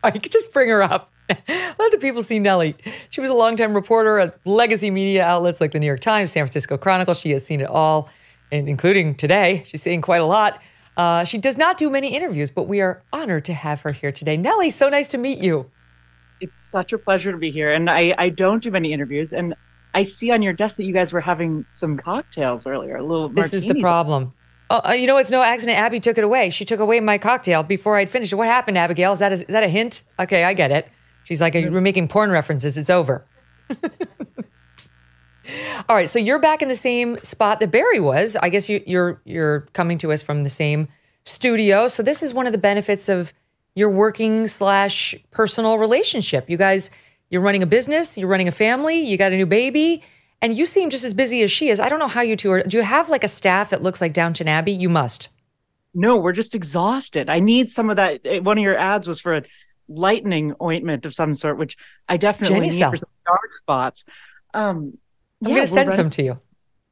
I could just bring her up. Let the people see Nellie. She was a longtime reporter at legacy media outlets like the New York Times, San Francisco Chronicle. She has seen it all, and including today. She's seeing quite a lot. Uh, she does not do many interviews, but we are honored to have her here today. Nellie, so nice to meet you. It's such a pleasure to be here. And I, I don't do many interviews. And I see on your desk that you guys were having some cocktails earlier. A little. This is the problem. Oh, you know, it's no accident. Abby took it away. She took away my cocktail before I'd finished it. What happened, Abigail? Is that a, is that a hint? Okay, I get it. She's like, we're making porn references. It's over. All right, so you're back in the same spot that Bari was. I guess you, you're you're coming to us from the same studio. So this is one of the benefits of your working slash personal relationship. You guys you're running a business, you're running a family, you got a new baby, and you seem just as busy as she is. I don't know how you two are. Do you have like a staff that looks like Downton Abbey? You must. No, we're just exhausted. I need some of that. One of your ads was for a lightening ointment of some sort, which I definitely Jenny need cell. for some dark spots. Um, I'm yeah, going to send running, some to you.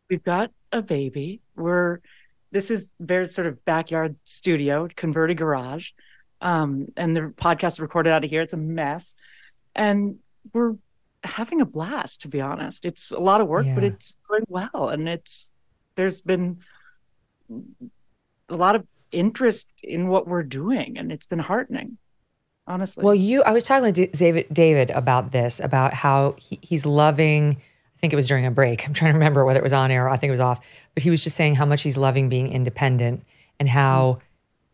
We've got a baby. We're this is Bear's sort of backyard studio, converted garage, um, and the podcast recorded out of here. It's a mess, and we're having a blast to be honest it's a lot of work yeah. but it's going well and it's there's been a lot of interest in what we're doing and it's been heartening honestly well you i was talking with david david about this about how he, he's loving i think it was during a break i'm trying to remember whether it was on air or i think it was off but he was just saying how much he's loving being independent and how mm-hmm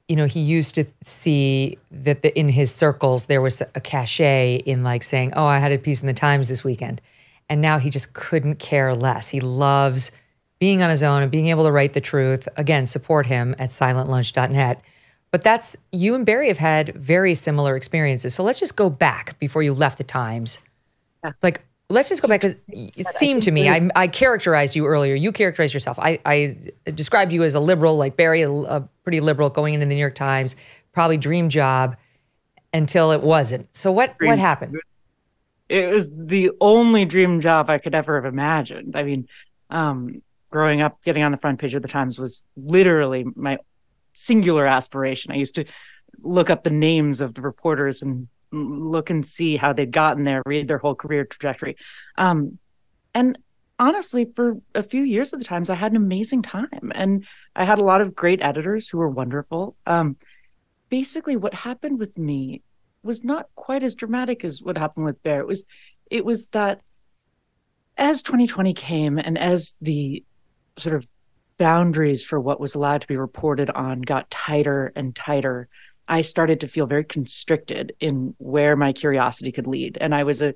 you know, he used to see that the, in his circles there was a cachet in like saying, "Oh, I had a piece in the Times this weekend," and now he just couldn't care less. He loves being on his own and being able to write the truth. Again, support him at silentlunch.net. But that's you and Bari have had very similar experiences. So let's just go back before you left the Times. Yeah. Like let's just go back because it seemed to me I, I, characterized you earlier you characterized yourself I, I described you as a liberal like bari a, a, pretty liberal going into the new york times probably dream job until it wasn't so what dream. what happened it was the only dream job i could ever have imagined i mean um, growing up getting on the front page of the times was literally my singular aspiration i used to look up the names of the reporters and look and see how they'd gotten there, read their whole career trajectory. Um, and honestly, for a few years of the Times, I had an amazing time, and I had a lot of great editors who were wonderful. Um, basically, what happened with me was not quite as dramatic as what happened with Bear. It was, it was that as 2020 came and as the sort of boundaries for what was allowed to be reported on got tighter and tighter I started to feel very constricted in where my curiosity could lead. And I was a,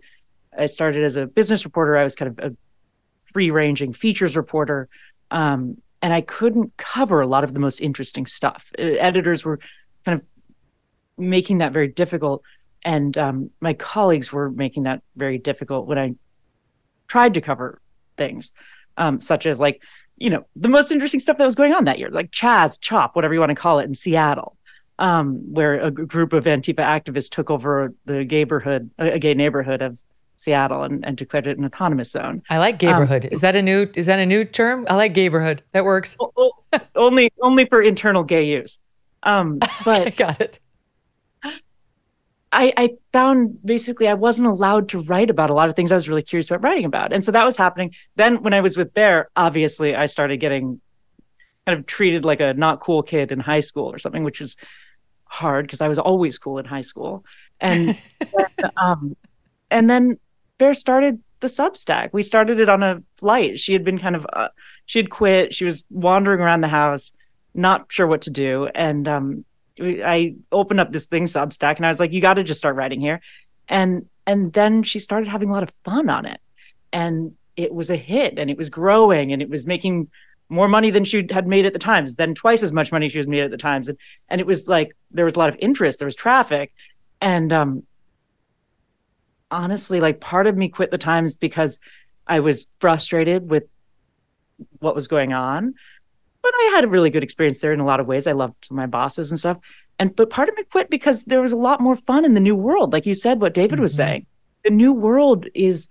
I started as a business reporter. I was kind of a free ranging features reporter. Um, and I couldn't cover a lot of the most interesting stuff. Editors were kind of making that very difficult. And um, my colleagues were making that very difficult when I tried to cover things, um, such as like, you know, the most interesting stuff that was going on that year, like Chaz, Chop, whatever you want to call it, in Seattle um, where a group of Antifa activists took over the neighborhood, a gay neighborhood of Seattle, and, and declared it an autonomous zone. I like neighborhood. Um, is that a new? Is that a new term? I like neighborhood. That works. only, only for internal gay use. Um, but got it. I, I found basically I wasn't allowed to write about a lot of things I was really curious about writing about, and so that was happening. Then when I was with Bear, obviously I started getting kind of treated like a not cool kid in high school or something, which was hard because I was always cool in high school. And um, and then Bear started the Substack. We started it on a flight. She had been kind of uh, she had quit. She was wandering around the house, not sure what to do. And um, I opened up this thing Substack, and I was like, "You got to just start writing here." And and then she started having a lot of fun on it, and it was a hit, and it was growing, and it was making more money than she had made at the times, then twice as much money she was made at the times. And and it was like there was a lot of interest, there was traffic. And um honestly, like part of me quit the Times because I was frustrated with what was going on. But I had a really good experience there in a lot of ways. I loved my bosses and stuff. And but part of me quit because there was a lot more fun in the new world. Like you said, what David mm-hmm. was saying. The new world is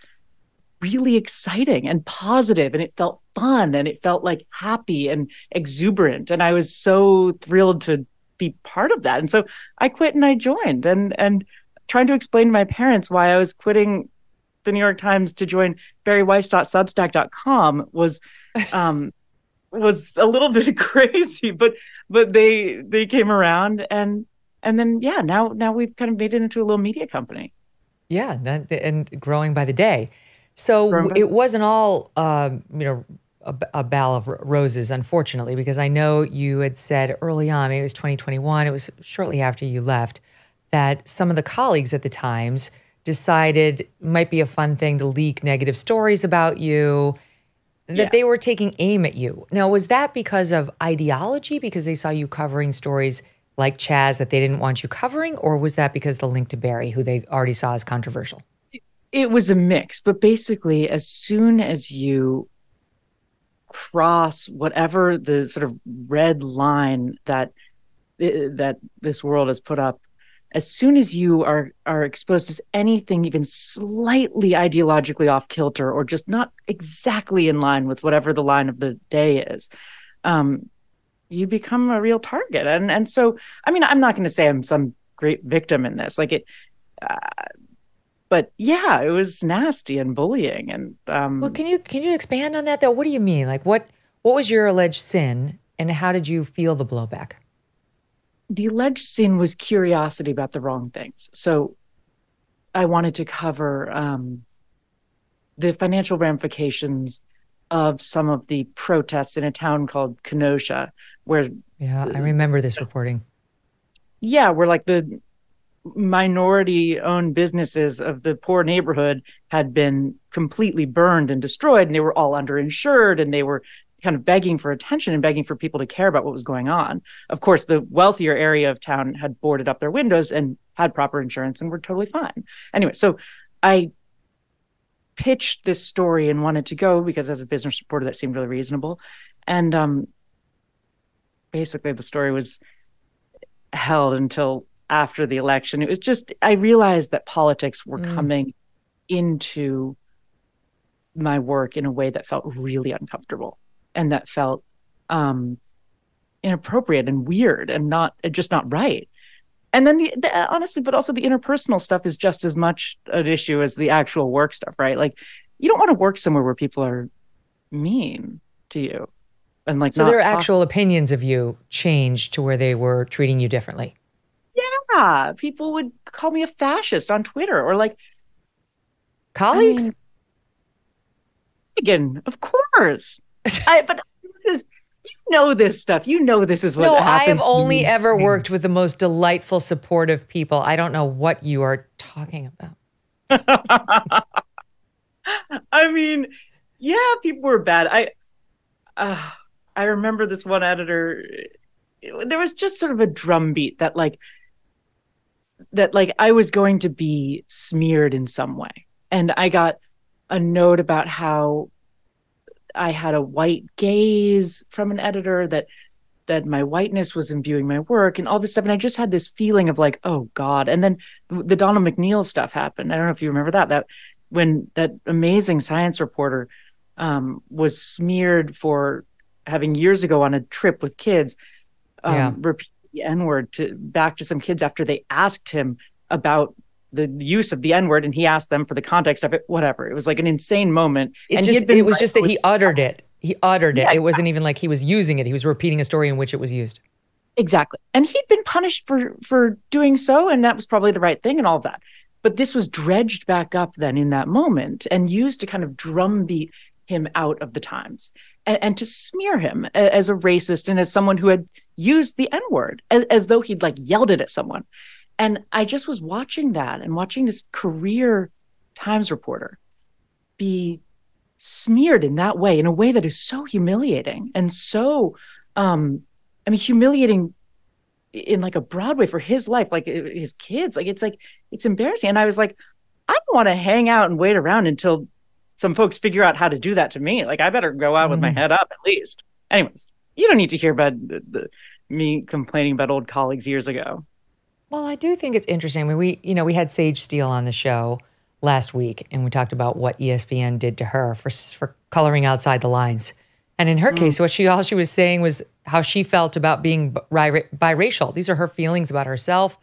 really exciting and positive and it felt fun and it felt like happy and exuberant and i was so thrilled to be part of that and so i quit and i joined and and trying to explain to my parents why i was quitting the new york times to join bariweiss.substack.com was um was a little bit crazy but but they they came around and and then yeah now now we've kind of made it into a little media company. Yeah and growing by the day. So it wasn't all, um, you know, a, a bowl of roses, unfortunately, because I know you had said early on, maybe it was 2021, it was shortly after you left, that some of the colleagues at the Times decided might be a fun thing to leak negative stories about you, that yeah. they were taking aim at you. Now, was that because of ideology, because they saw you covering stories like Chaz that they didn't want you covering, or was that because the link to Bari, who they already saw as controversial? it was a mix, but basically, as soon as you cross whatever the sort of red line that eh, that this world has put up, as soon as you are are exposed to anything even slightly ideologically off kilter or just not exactly in line with whatever the line of the day is, um, you become a real target. And and so, I mean, I'm not going to say I'm some great victim in this. Like it. Uh, but yeah, it was nasty and bullying. And um, well, can you can you expand on that though? What do you mean? Like what what was your alleged sin, and how did you feel the blowback? The alleged sin was curiosity about the wrong things. So I wanted to cover um, the financial ramifications of some of the protests in a town called Kenosha, where yeah, I remember this reporting. Yeah, where like the minority owned businesses of the poor neighborhood had been completely burned and destroyed and they were all underinsured and they were kind of begging for attention and begging for people to care about what was going on. Of course, the wealthier area of town had boarded up their windows and had proper insurance and were totally fine. Anyway, so I pitched this story and wanted to go because as a business reporter that seemed really reasonable. And um basically the story was held until after the election. It was just, I realized that politics were mm. coming into my work in a way that felt really uncomfortable and that felt um, inappropriate and weird and not just not right. And then the, the, honestly, but also the interpersonal stuff is just as much an issue as the actual work stuff, right? Like you don't want to work somewhere where people are mean to you and like so their actual opinions of you changed to where they were treating you differently yeah, people would call me a fascist on Twitter or like colleagues. I mean, again, of course. I, but this is you know this stuff. You know this is what. No, I have only ever worked with the most delightful, supportive people. I don't know what you are talking about. I mean, yeah, people were bad. I, uh, I remember this one editor. There was just sort of a drumbeat that like that like I was going to be smeared in some way. And I got a note about how I had a white gaze from an editor that that my whiteness was imbuing my work and all this stuff. And I just had this feeling of like, oh God. And then the Donald McNeil stuff happened. I don't know if you remember that, that when that amazing science reporter um, was smeared for having years ago on a trip with kids, um, yeah. repeat the N word to back to some kids after they asked him about the use of the N word and he asked them for the context of it, whatever. It was like an insane moment. It, and just, it was just that he uttered it. He uttered it. Yeah, it wasn't even like he was using it. He was repeating a story in which it was used. Exactly. And he'd been punished for for doing so, and that was probably the right thing and all of that. But this was dredged back up then in that moment and used to kind of drumbeat him out of the times and, and to smear him as a racist and as someone who had used the N word as, as though he'd like yelled it at someone. And I just was watching that and watching this career Times reporter be smeared in that way, in a way that is so humiliating and so, um, I mean, humiliating in like a broad way for his life, like his kids. Like it's like it's embarrassing. And I was like, I don't want to hang out and wait around until some folks figure out how to do that to me. Like I better go out mm. with my mm. head up at least. Anyways, you don't need to hear about the, the, me complaining about old colleagues years ago. Well, I do think it's interesting. I mean, we you know we had Sage Steele on the show last week, and we talked about what ESPN did to her for for coloring outside the lines. And in her mm. case, what she all she was saying was how she felt about being biracial. These are her feelings about herself.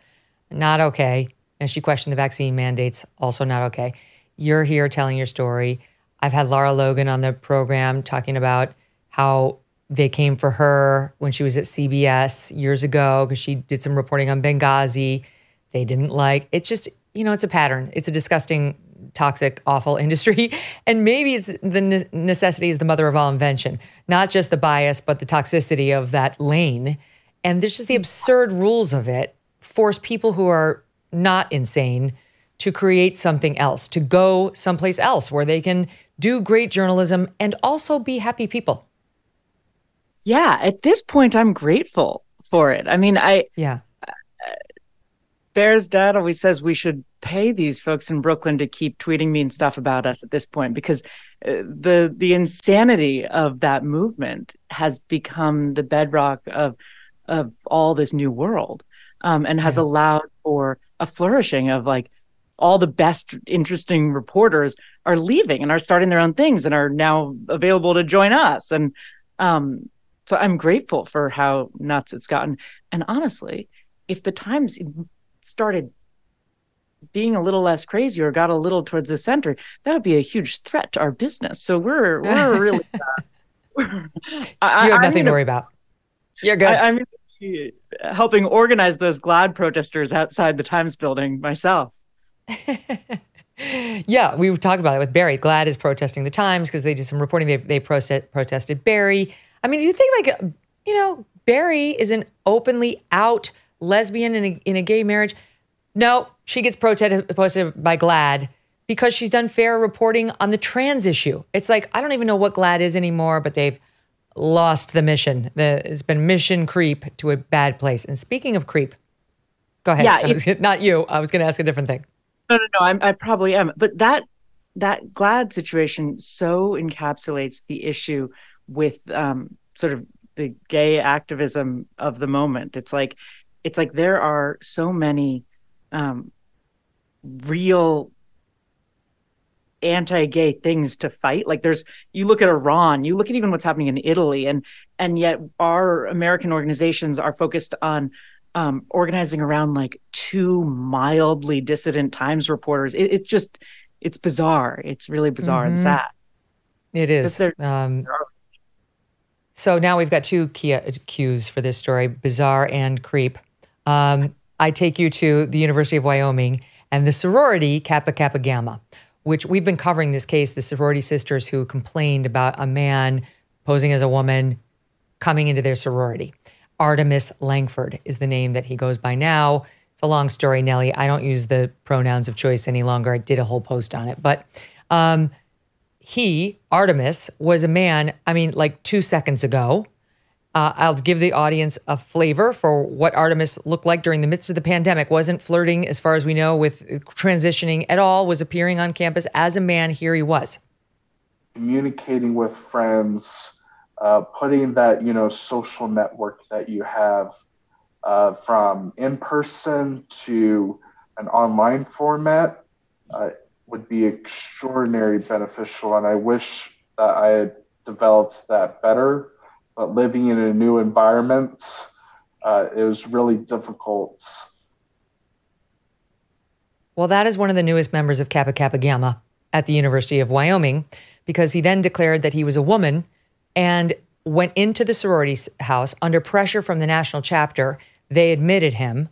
Not okay. And she questioned the vaccine mandates. Also not okay. You're here telling your story. I've had Lara Logan on the program talking about how they came for her when she was at CBS years ago because she did some reporting on Benghazi. They didn't like it's just, you know, it's a pattern. It's a disgusting, toxic, awful industry. And maybe it's the necessity is the mother of all invention, not just the bias, but the toxicity of that lane. And this is the absurd rules of it force people who are not insane to create something else, to go someplace else where they can do great journalism and also be happy people. Yeah, at this point, I'm grateful for it. I mean, I yeah. Bear's dad always says we should pay these folks in Brooklyn to keep tweeting mean stuff about us at this point because uh, the the insanity of that movement has become the bedrock of of all this new world um, and has yeah. allowed for a flourishing of like all the best interesting reporters are leaving and are starting their own things and are now available to join us and um, so i'm grateful for how nuts it's gotten and honestly if the times started being a little less crazy or got a little towards the center, that would be a huge threat to our business. So we're we're really uh, we're, I, you have nothing to worry about. You're good. I, I'm helping organize those GLAAD protesters outside the Times building myself. yeah, we talked about it with Bari. GLAAD is protesting the Times because they did some reporting. They they protest, protested Bari. I mean, do you think like you know Bari is an openly out lesbian in a, in a gay marriage? No, she gets protested by GLAAD because she's done fair reporting on the trans issue. It's like I don't even know what GLAAD is anymore, but they've lost the mission. The, it's been mission creep to a bad place. And speaking of creep, go ahead. Yeah, was, not you. I was going to ask a different thing. No, no, no. I'm, I probably am. But that that GLAAD situation so encapsulates the issue with um, sort of the gay activism of the moment. It's like it's like there are so many um, real anti-gay things to fight. Like there's you look at iran you look at even what's happening in italy and and yet our american organizations are focused on um, organizing around like two mildly dissident times reporters. It, it's just it's bizarre. It's really bizarre mm-hmm. and sad. It is. Um, so now we've got two key cues for this story bizarre and creep um, I take you to the University of Wyoming and the sorority Kappa Kappa Gamma, which we've been covering this case, the sorority sisters who complained about a man posing as a woman coming into their sorority. Artemis Langford is the name that he goes by now. It's a long story, Nellie. I don't use the pronouns of choice any longer. I did a whole post on it. But um, he, Artemis, was a man, I mean, like two seconds ago, uh, I'll give the audience a flavor for what Artemis looked like during the midst of the pandemic. Wasn't flirting, as far as we know, with transitioning at all. Was appearing on campus as a man. Here he was, communicating with friends, uh, putting that you know social network that you have uh, from in person to an online format uh, would be extraordinarily beneficial. And I wish that I had developed that better but living in a new environment, uh, it was really difficult. Well, that is one of the newest members of Kappa Kappa Gamma at the University of Wyoming, because he then declared that he was a woman and went into the sorority house under pressure from the national chapter. They admitted him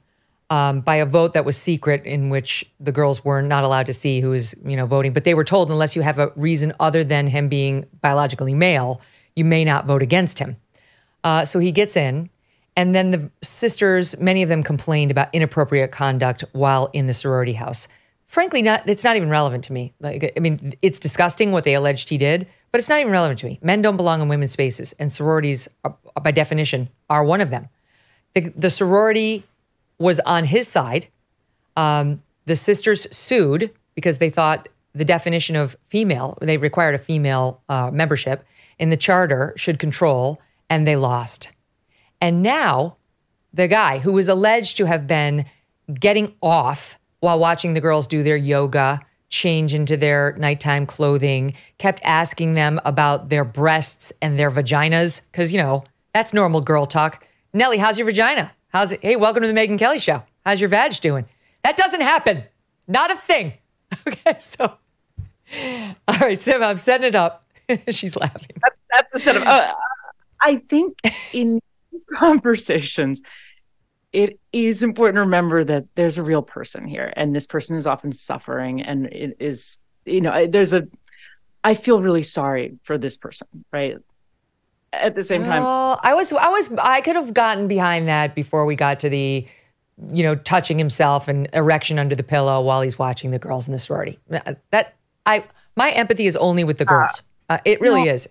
um, by a vote that was secret, in which the girls were not allowed to see who was, you know, voting. But they were told unless you have a reason other than him being biologically male, you may not vote against him. Uh, so he gets in, and then the sisters, many of them complained about inappropriate conduct while in the sorority house. Frankly, not it's not even relevant to me. Like, I mean, it's disgusting what they alleged he did, but it's not even relevant to me. Men don't belong in women's spaces, and sororities, are, by definition, are one of them. The, the sorority was on his side. Um, the sisters sued because they thought the definition of female, they required a female uh, membership, in the charter should control, and they lost. And now, the guy who was alleged to have been getting off while watching the girls do their yoga, change into their nighttime clothing, kept asking them about their breasts and their vaginas, because, you know, that's normal girl talk. Nellie, how's your vagina? How's it? Hey, welcome to the Megyn Kelly show. How's your vag doing? That doesn't happen. Not a thing. Okay, so, all right, Sim, I'm setting it up. She's laughing. That, that's the set of. Uh, I think in these conversations, it is important to remember that there's a real person here, and this person is often suffering, and it is you know there's a. I feel really sorry for this person, right? At the same time, oh, I was, I was, I could have gotten behind that before we got to the, you know, touching himself and erection under the pillow while he's watching the girls in the sorority. That I, my empathy is only with the girls. Uh, it really no, is.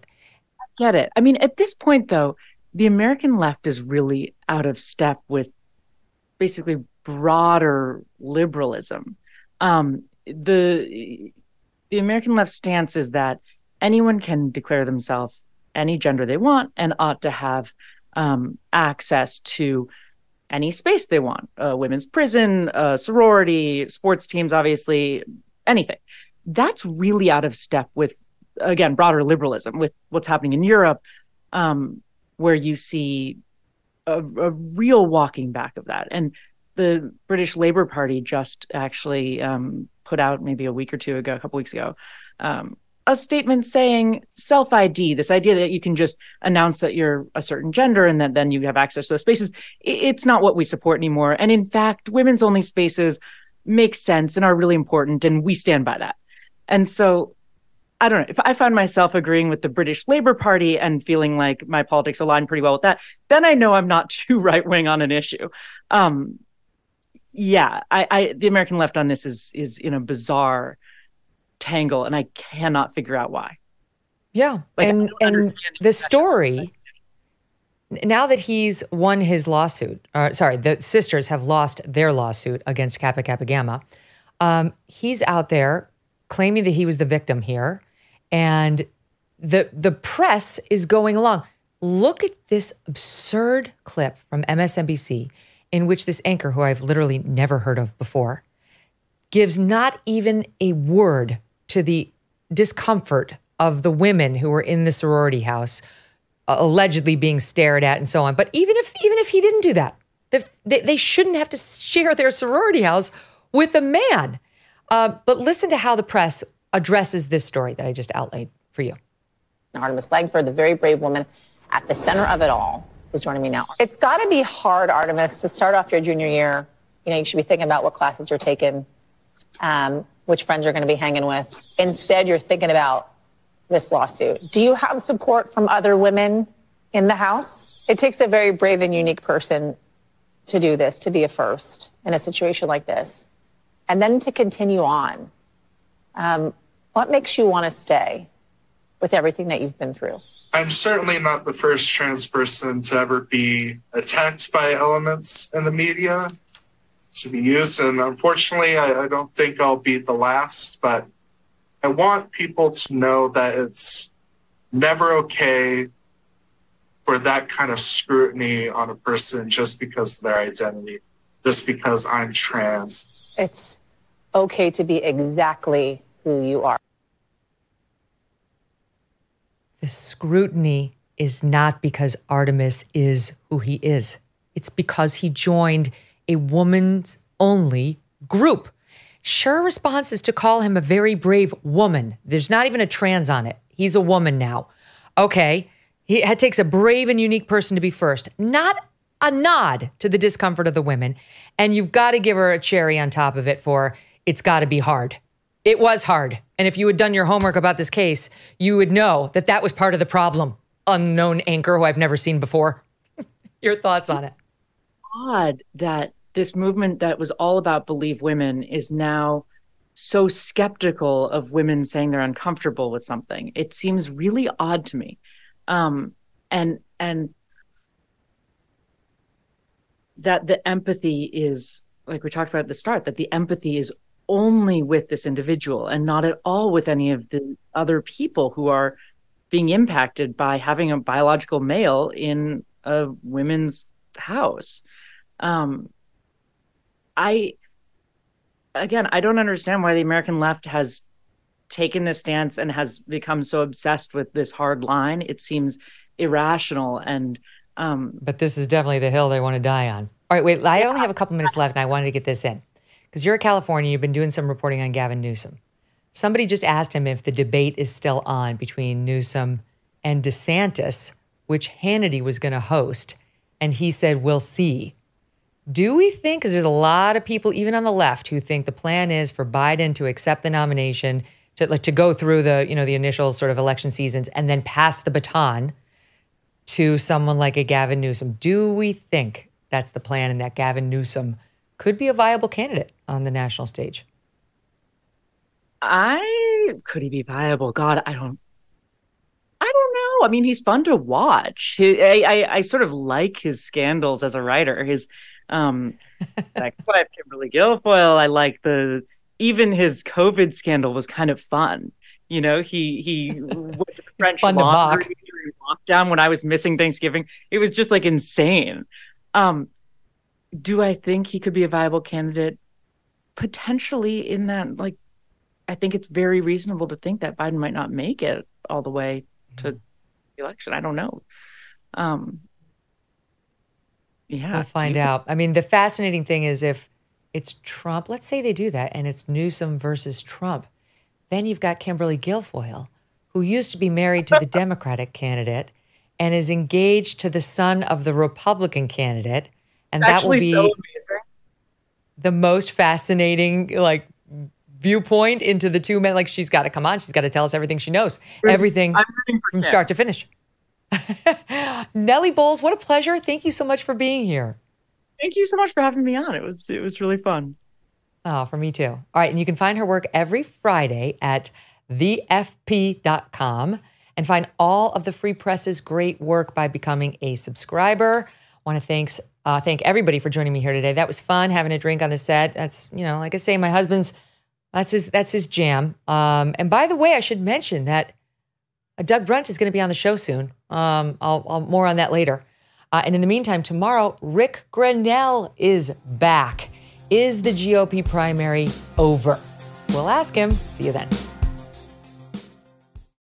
I get it. I mean, at this point, though, the American left is really out of step with basically broader liberalism. Um, the the American left stance is that anyone can declare themselves any gender they want and ought to have um, access to any space they want a women's prison, a sorority, sports teams, obviously, anything. That's really out of step with again broader liberalism with what's happening in Europe, um, where you see a, a real walking back of that. And the British Labour Party just actually um, put out maybe a week or two ago, a couple weeks ago, um, a statement saying self ID, this idea that you can just announce that you're a certain gender and that then you have access to those spaces. It's not what we support anymore. And in fact, women's only spaces make sense and are really important, and we stand by that. And so I don't know if I find myself agreeing with the British Labour Party and feeling like my politics align pretty well with that, then I know I'm not too right wing on an issue. Um, yeah, I, I, the American left on this is is in a bizarre tangle, and I cannot figure out why. Yeah, like, and and the story. Now that he's won his lawsuit, uh, sorry, the sisters have lost their lawsuit against Kappa Kappa Gamma. Um, he's out there claiming that he was the victim here, and the the press is going along. Look at this absurd clip from MSNBC in which this anchor, who I've literally never heard of before, gives not even a word to the discomfort of the women who were in the sorority house uh, allegedly being stared at and so on. But even if even if he didn't do that, they, they shouldn't have to share their sorority house with a man. Uh, but listen to how the press addresses this story that I just outlined for you. Artemis Langford, the very brave woman at the center of it all, is joining me now. It's got to be hard, Artemis, to start off your junior year. You know, you should be thinking about what classes you're taking, um, which friends you're going to be hanging with. Instead, you're thinking about this lawsuit. Do you have support from other women in the House? It takes a very brave and unique person to do this, to be a first in a situation like this, and then to continue on. Um, what makes you want to stay with everything that you've been through? I'm certainly not the first trans person to ever be attacked by elements in the media to be used. And unfortunately, I, I don't think I'll be the last, but I want people to know that it's never okay for that kind of scrutiny on a person just because of their identity, just because I'm trans. It's okay to be exactly who you are. The scrutiny is not because Artemis is who he is. It's because he joined a woman's only group. Sure response is to call him a very brave woman. There's not even a trans on it. He's a woman now. Okay. He, it takes a brave and unique person to be first, not a nod to the discomfort of the women. And you've got to give her a cherry on top of it for it's got to be hard. It was hard. And if you had done your homework about this case, you would know that that was part of the problem. Unknown anchor who I've never seen before. your thoughts on it? Odd that this movement that was all about believe women is now so skeptical of women saying they're uncomfortable with something. It seems really odd to me. Um, and and that the empathy is like we talked about at the start that the empathy is only with this individual and not at all with any of the other people who are being impacted by having a biological male in a women's house. Um, I, again, I don't understand why the American left has taken this stance and has become so obsessed with this hard line. It seems irrational and. Um, but this is definitely the hill they want to die on. All right, wait. I only have a couple minutes left, and I wanted to get this in because you're a California, you've been doing some reporting on Gavin Newsom. Somebody just asked him if the debate is still on between Newsom and DeSantis, which Hannity was going to host. And he said, We'll see. Do we think, because there's a lot of people, even on the left, who think the plan is for Biden to accept the nomination, to, like, to go through the, you know, the initial sort of election seasons and then pass the baton to someone like a Gavin Newsom? Do we think that's the plan and that Gavin Newsom could be a viable candidate on the national stage? I could he be viable? God, I don't. I don't know. I mean, he's fun to watch. I, I, I sort of like his scandals as a writer. His um, like wife Kimberly Guilfoyle. I like the even his COVID scandal was kind of fun. You know, he he went to the French laundry during lockdown when I was missing Thanksgiving. It was just like insane. Um, do I think he could be a viable candidate? Potentially, in that, like, I think it's very reasonable to think that Biden might not make it all the way to mm-hmm. the election. I don't know. Um, Yeah. We'll find out. I mean, the fascinating thing is if it's Trump, let's say they do that and it's Newsom versus Trump, then you've got Kimberly Guilfoyle, who used to be married to the Democratic candidate and is engaged to the son of the Republican candidate. And that will be so the most fascinating, like, viewpoint into the two men. Like, she's got to come on. She's got to tell us everything she knows, everything I'm rooting for from Kim. start to finish. Nellie Bowles, what a pleasure. Thank you so much for being here. Thank you so much for having me on. It was it was really fun. Oh, for me too. All right. And you can find her work every Friday at thefp.com and find all of the Free Press's great work by becoming a subscriber. I want to thanks uh, thank everybody for joining me here today. That was fun having a drink on the set. That's you know, like I say, my husband's that's his that's his jam. Um, and by the way, I should mention that Doug Brunt is going to be on the show soon. Um, I'll, I'll more on that later. Uh, and in the meantime, tomorrow, Ric Grenell is back. Is the GOP primary over? We'll ask him. See you then.